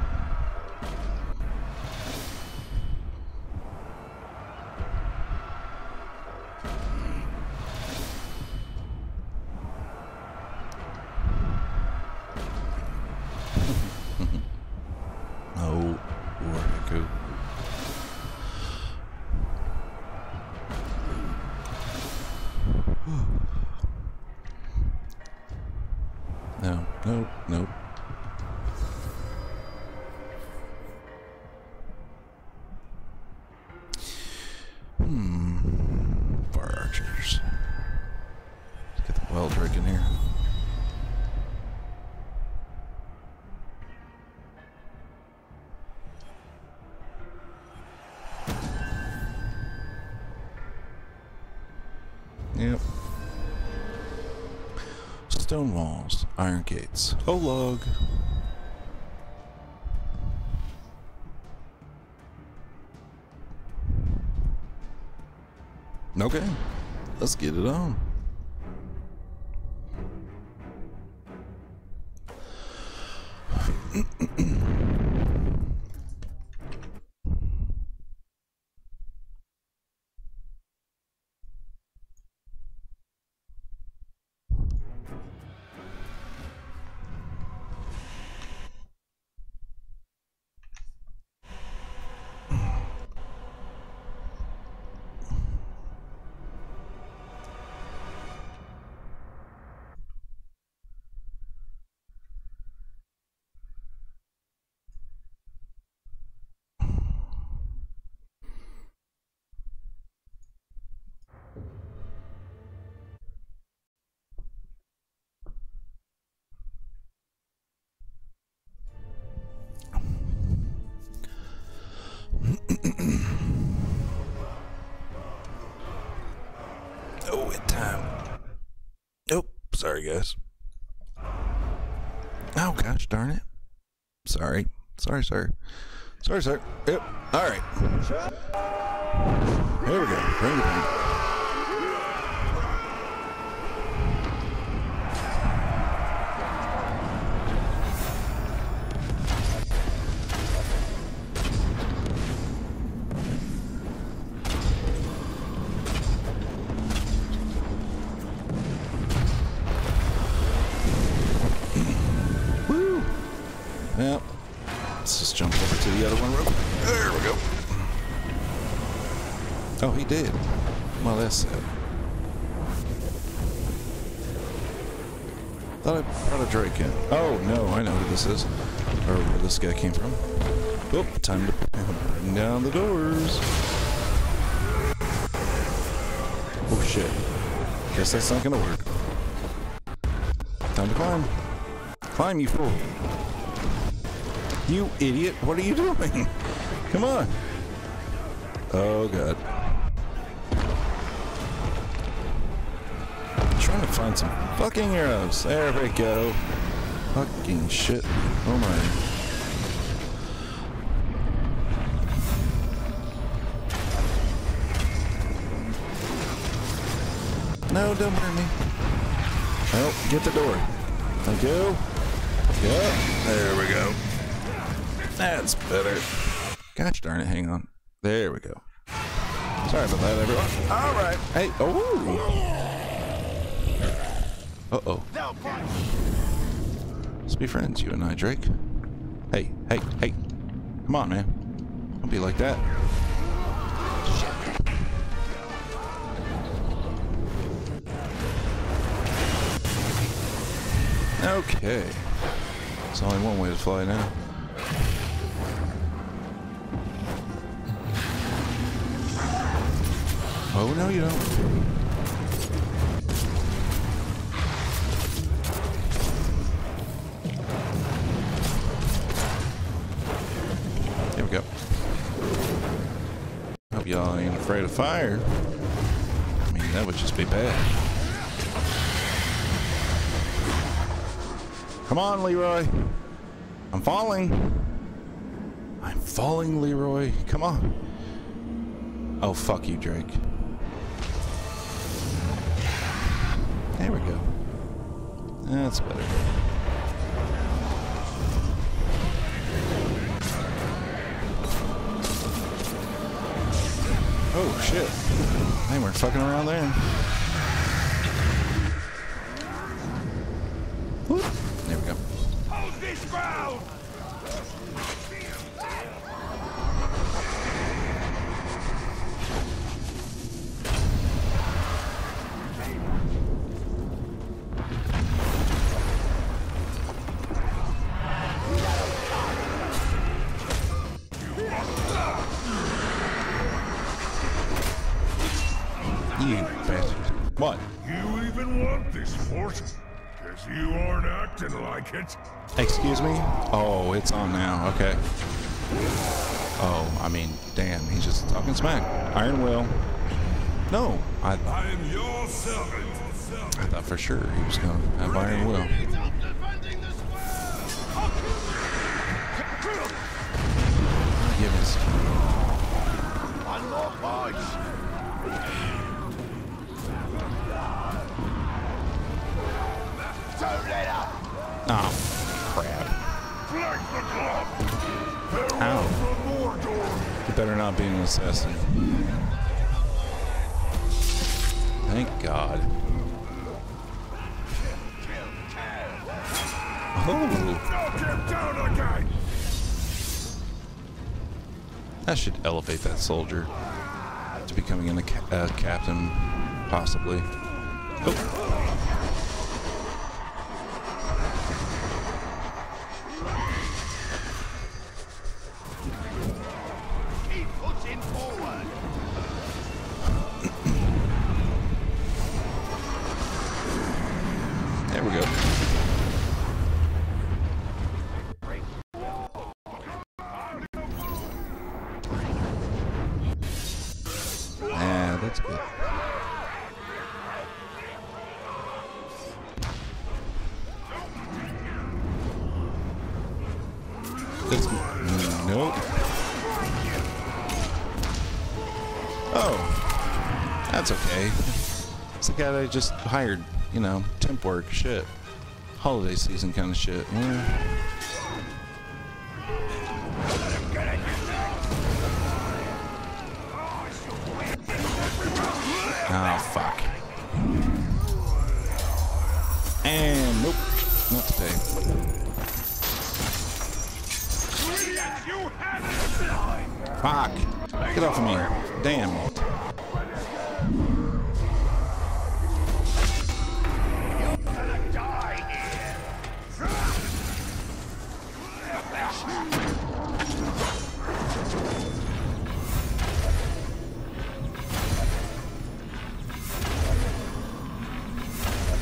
Iron gates. Oh, log. Okay, let's get it on. Sorry, guys. Oh, gosh darn it. Sorry. Sorry, sir. Sorry, sir. Yep. All right. Here we go. Bring it in. Sad. Thought I brought a Drake in. Oh, no, I know who this is. Or where this guy came from. Oh, time to bring down the doors. Oh, shit. Guess that's not gonna work. Time to climb. Climb, you fool. You idiot. What are you doing? Come on. Oh, God. Find some fucking arrows. There we go. Fucking shit. Oh my. No, don't burn me. Oh, get the door. Thank you. Yep. There we go. That's better. Gosh darn it, hang on. There we go. Sorry about that, everyone. All right. Hey, oh. Uh-oh. Let's be friends, you and I, Drake. Hey, hey, hey. Come on, man. Don't be like that. Okay. There's only one way to fly now. Oh, no, you don't. Afraid of fire. I mean, that would just be bad. Come on, Leroy. I'm falling. I'm falling, Leroy. Come on. Oh, fuck you, Drake. There we go. That's better. Oh, shit. Hey, we're fucking around there. Was going should elevate that soldier to becoming a uh, captain, possibly. That's good. That's, nope. Oh, that's okay. It's the guy that I just hired, you know, temp work, shit. Holiday season kind of shit. Yeah. Damn.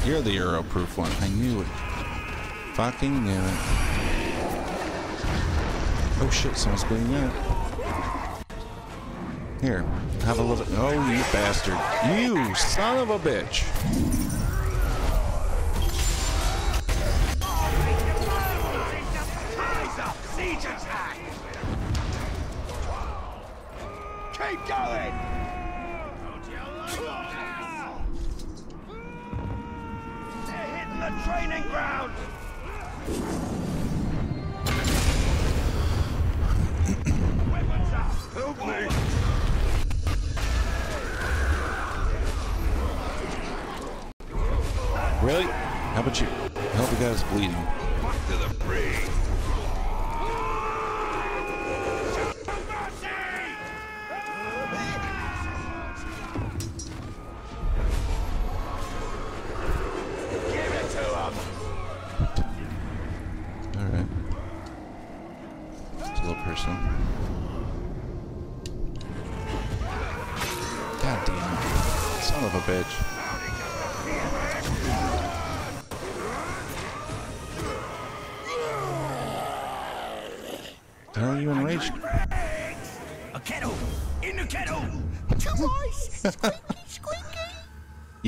You're the arrow-proof one. I knew it. Fucking knew it. Oh shit, someone's bleeding out. Here, have a little. Oh, you bastard. You son of a bitch.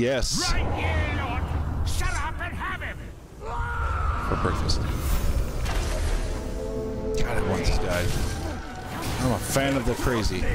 Yes. Right here, Lord! Shut up and have him! For breakfast. God, I want this guy. I'm a fan of the crazy.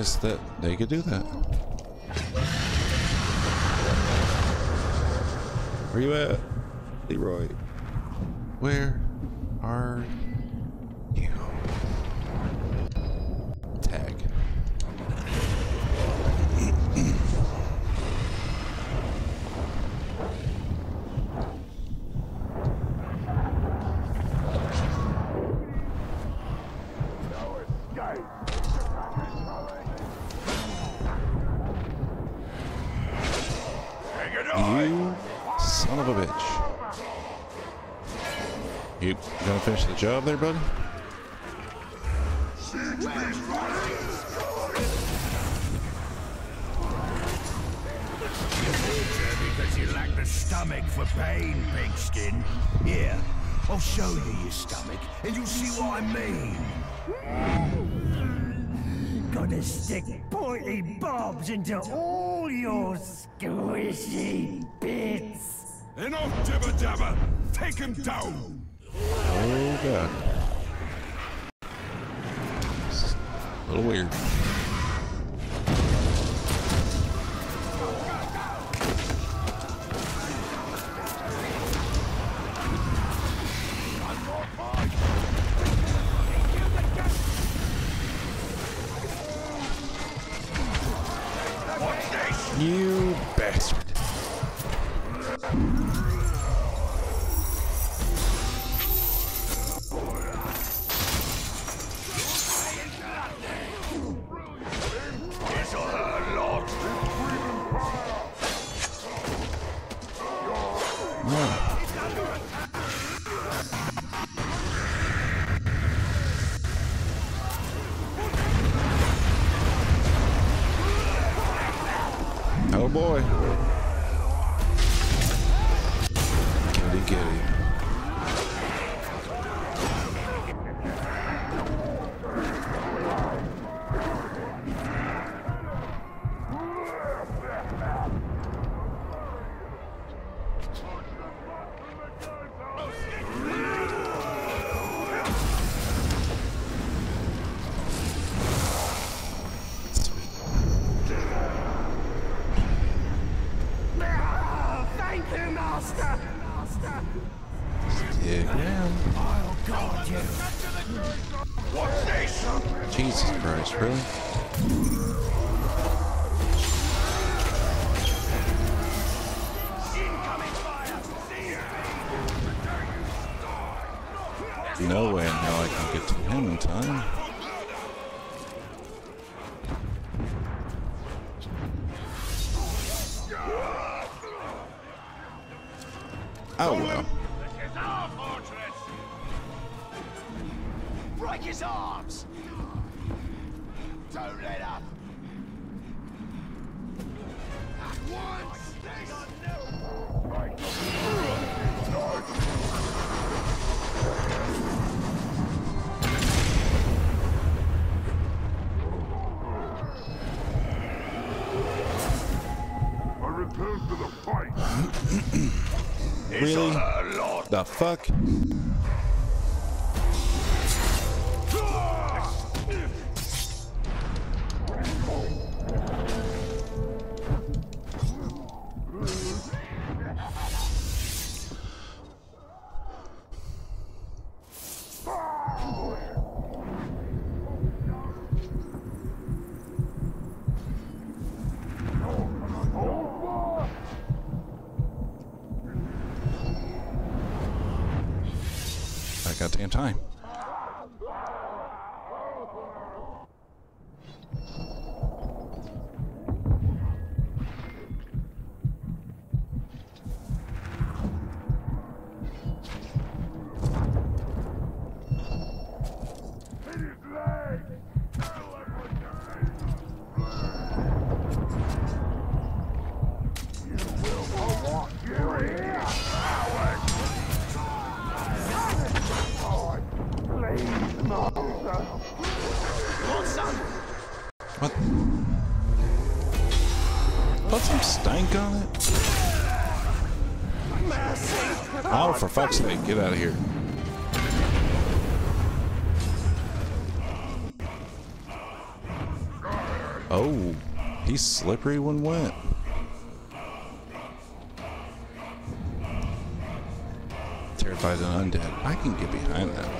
Realize that they could do that. Where you at, job there, buddy? Because you lack the stomach for pain, pigskin. Here, I'll show you your stomach, and you'll see what I mean. Gonna stick pointy bobs into all your squishy bits. Enough jibber jabber! Take him down! Oh god. It's a little weird. Really? The fuck? That goddamn time. Get out of here. Oh, he's slippery when wet. Terrified and undead. I can get behind that.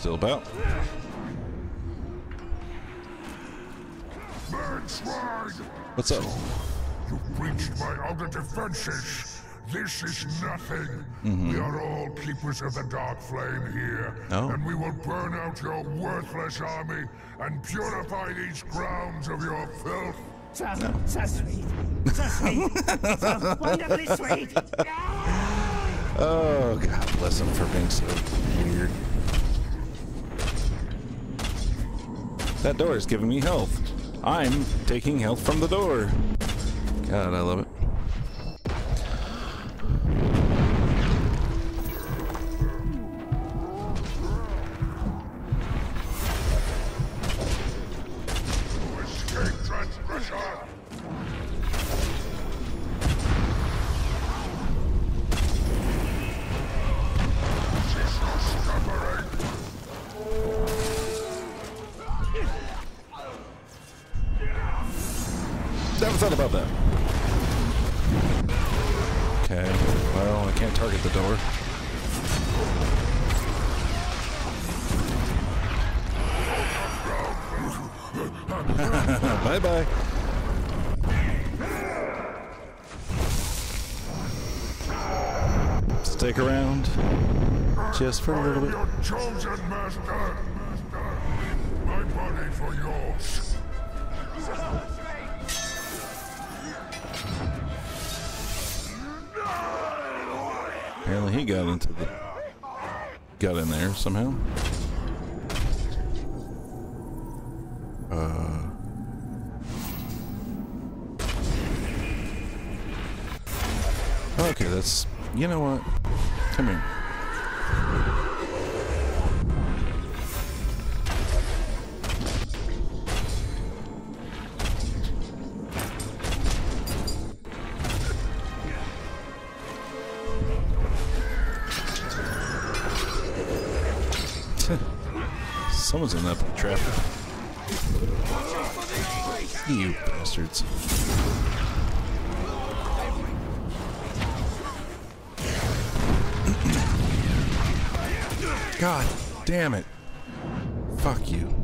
Still about. What's up? You breached my outer defenses. This is nothing. We are all keepers of the dark flame here. Oh. And we will burn out your worthless army and purify these grounds of your filth. So, so sweet. So sweet. so. Oh, God bless him for being so weird. That door is giving me health. I'm taking health from the door. God, I love it. Thought about that. Okay, well, I can't target the door. bye bye. Stick around just for a little bit. Chosen! Master! My body for yours! He got into the got in there somehow. Uh Okay, that's you know what? Come here. Trap. You bastards. God damn it. Fuck you.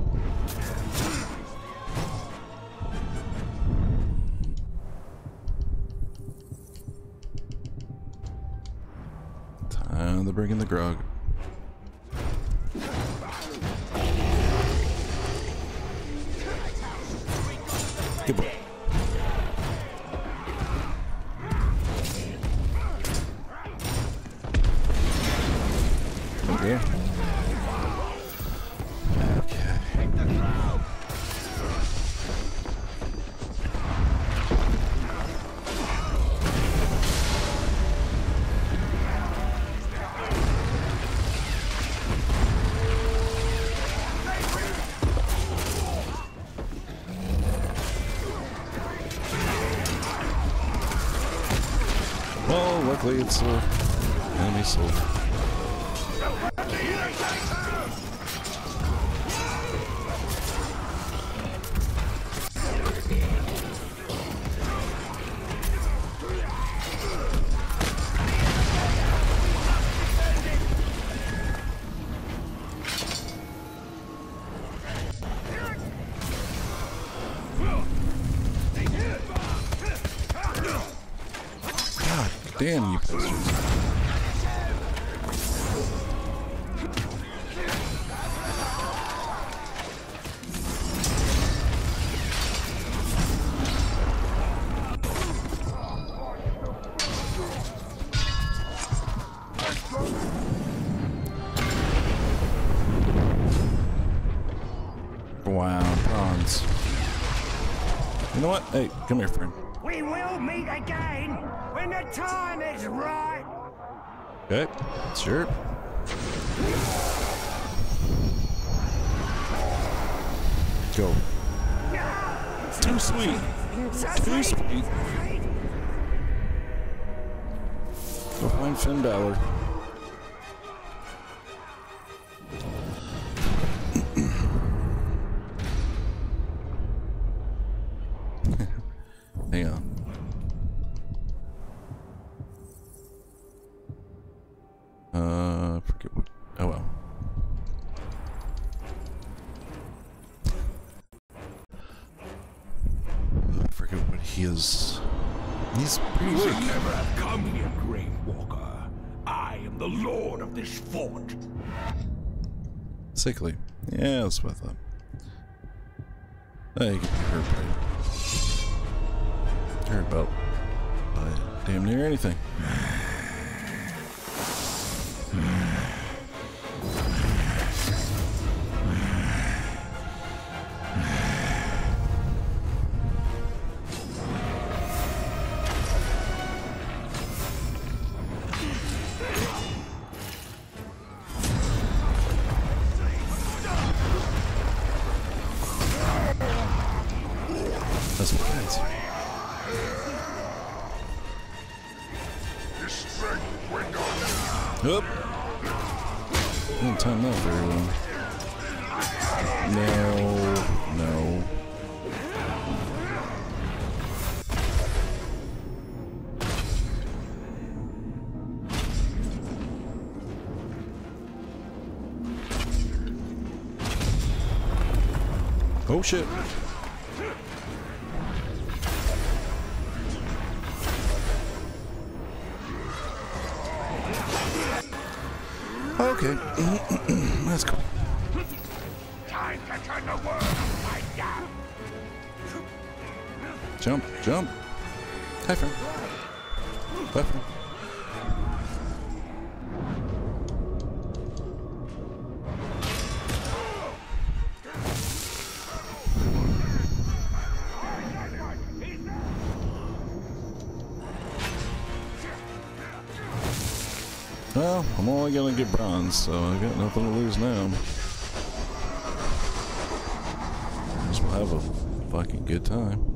Luckily damn you bastards. Wow, prawns. You know what? Hey, come here, friend. We will meet again the time is right. Okay, sure. Go. Too sweet. Too sweet. Go find Finn Balor. Sickly. Yeah, that's what I thought. Oh, you can hurt by hurt about by damn near anything. Jump, jump. Hi, friend. Bye, friend. Well, I'm only gonna get bronze, so I got nothing to lose now. Guess we'll have a fucking good time.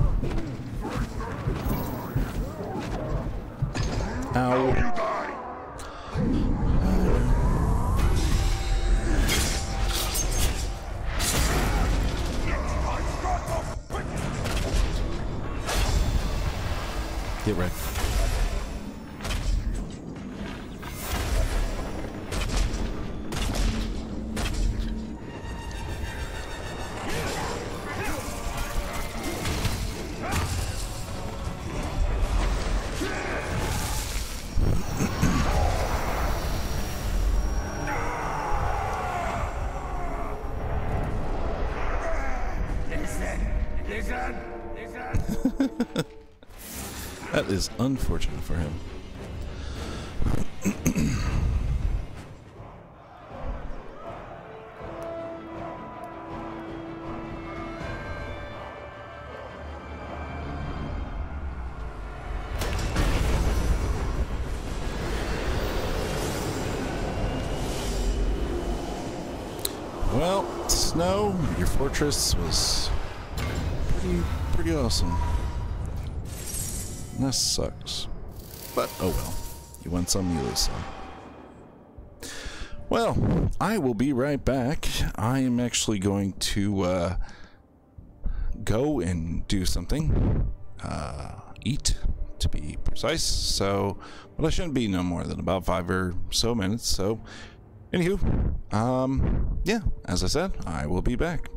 unfortunate for him. Well, Snow, your fortress was pretty pretty awesome. That sucks. But oh well. You win some, you lose some. Well, I will be right back. I am actually going to uh, go and do something. Uh, eat, to be precise. So, but I shouldn't be no more than about five or so minutes. So, anywho, um, yeah, as I said, I will be back.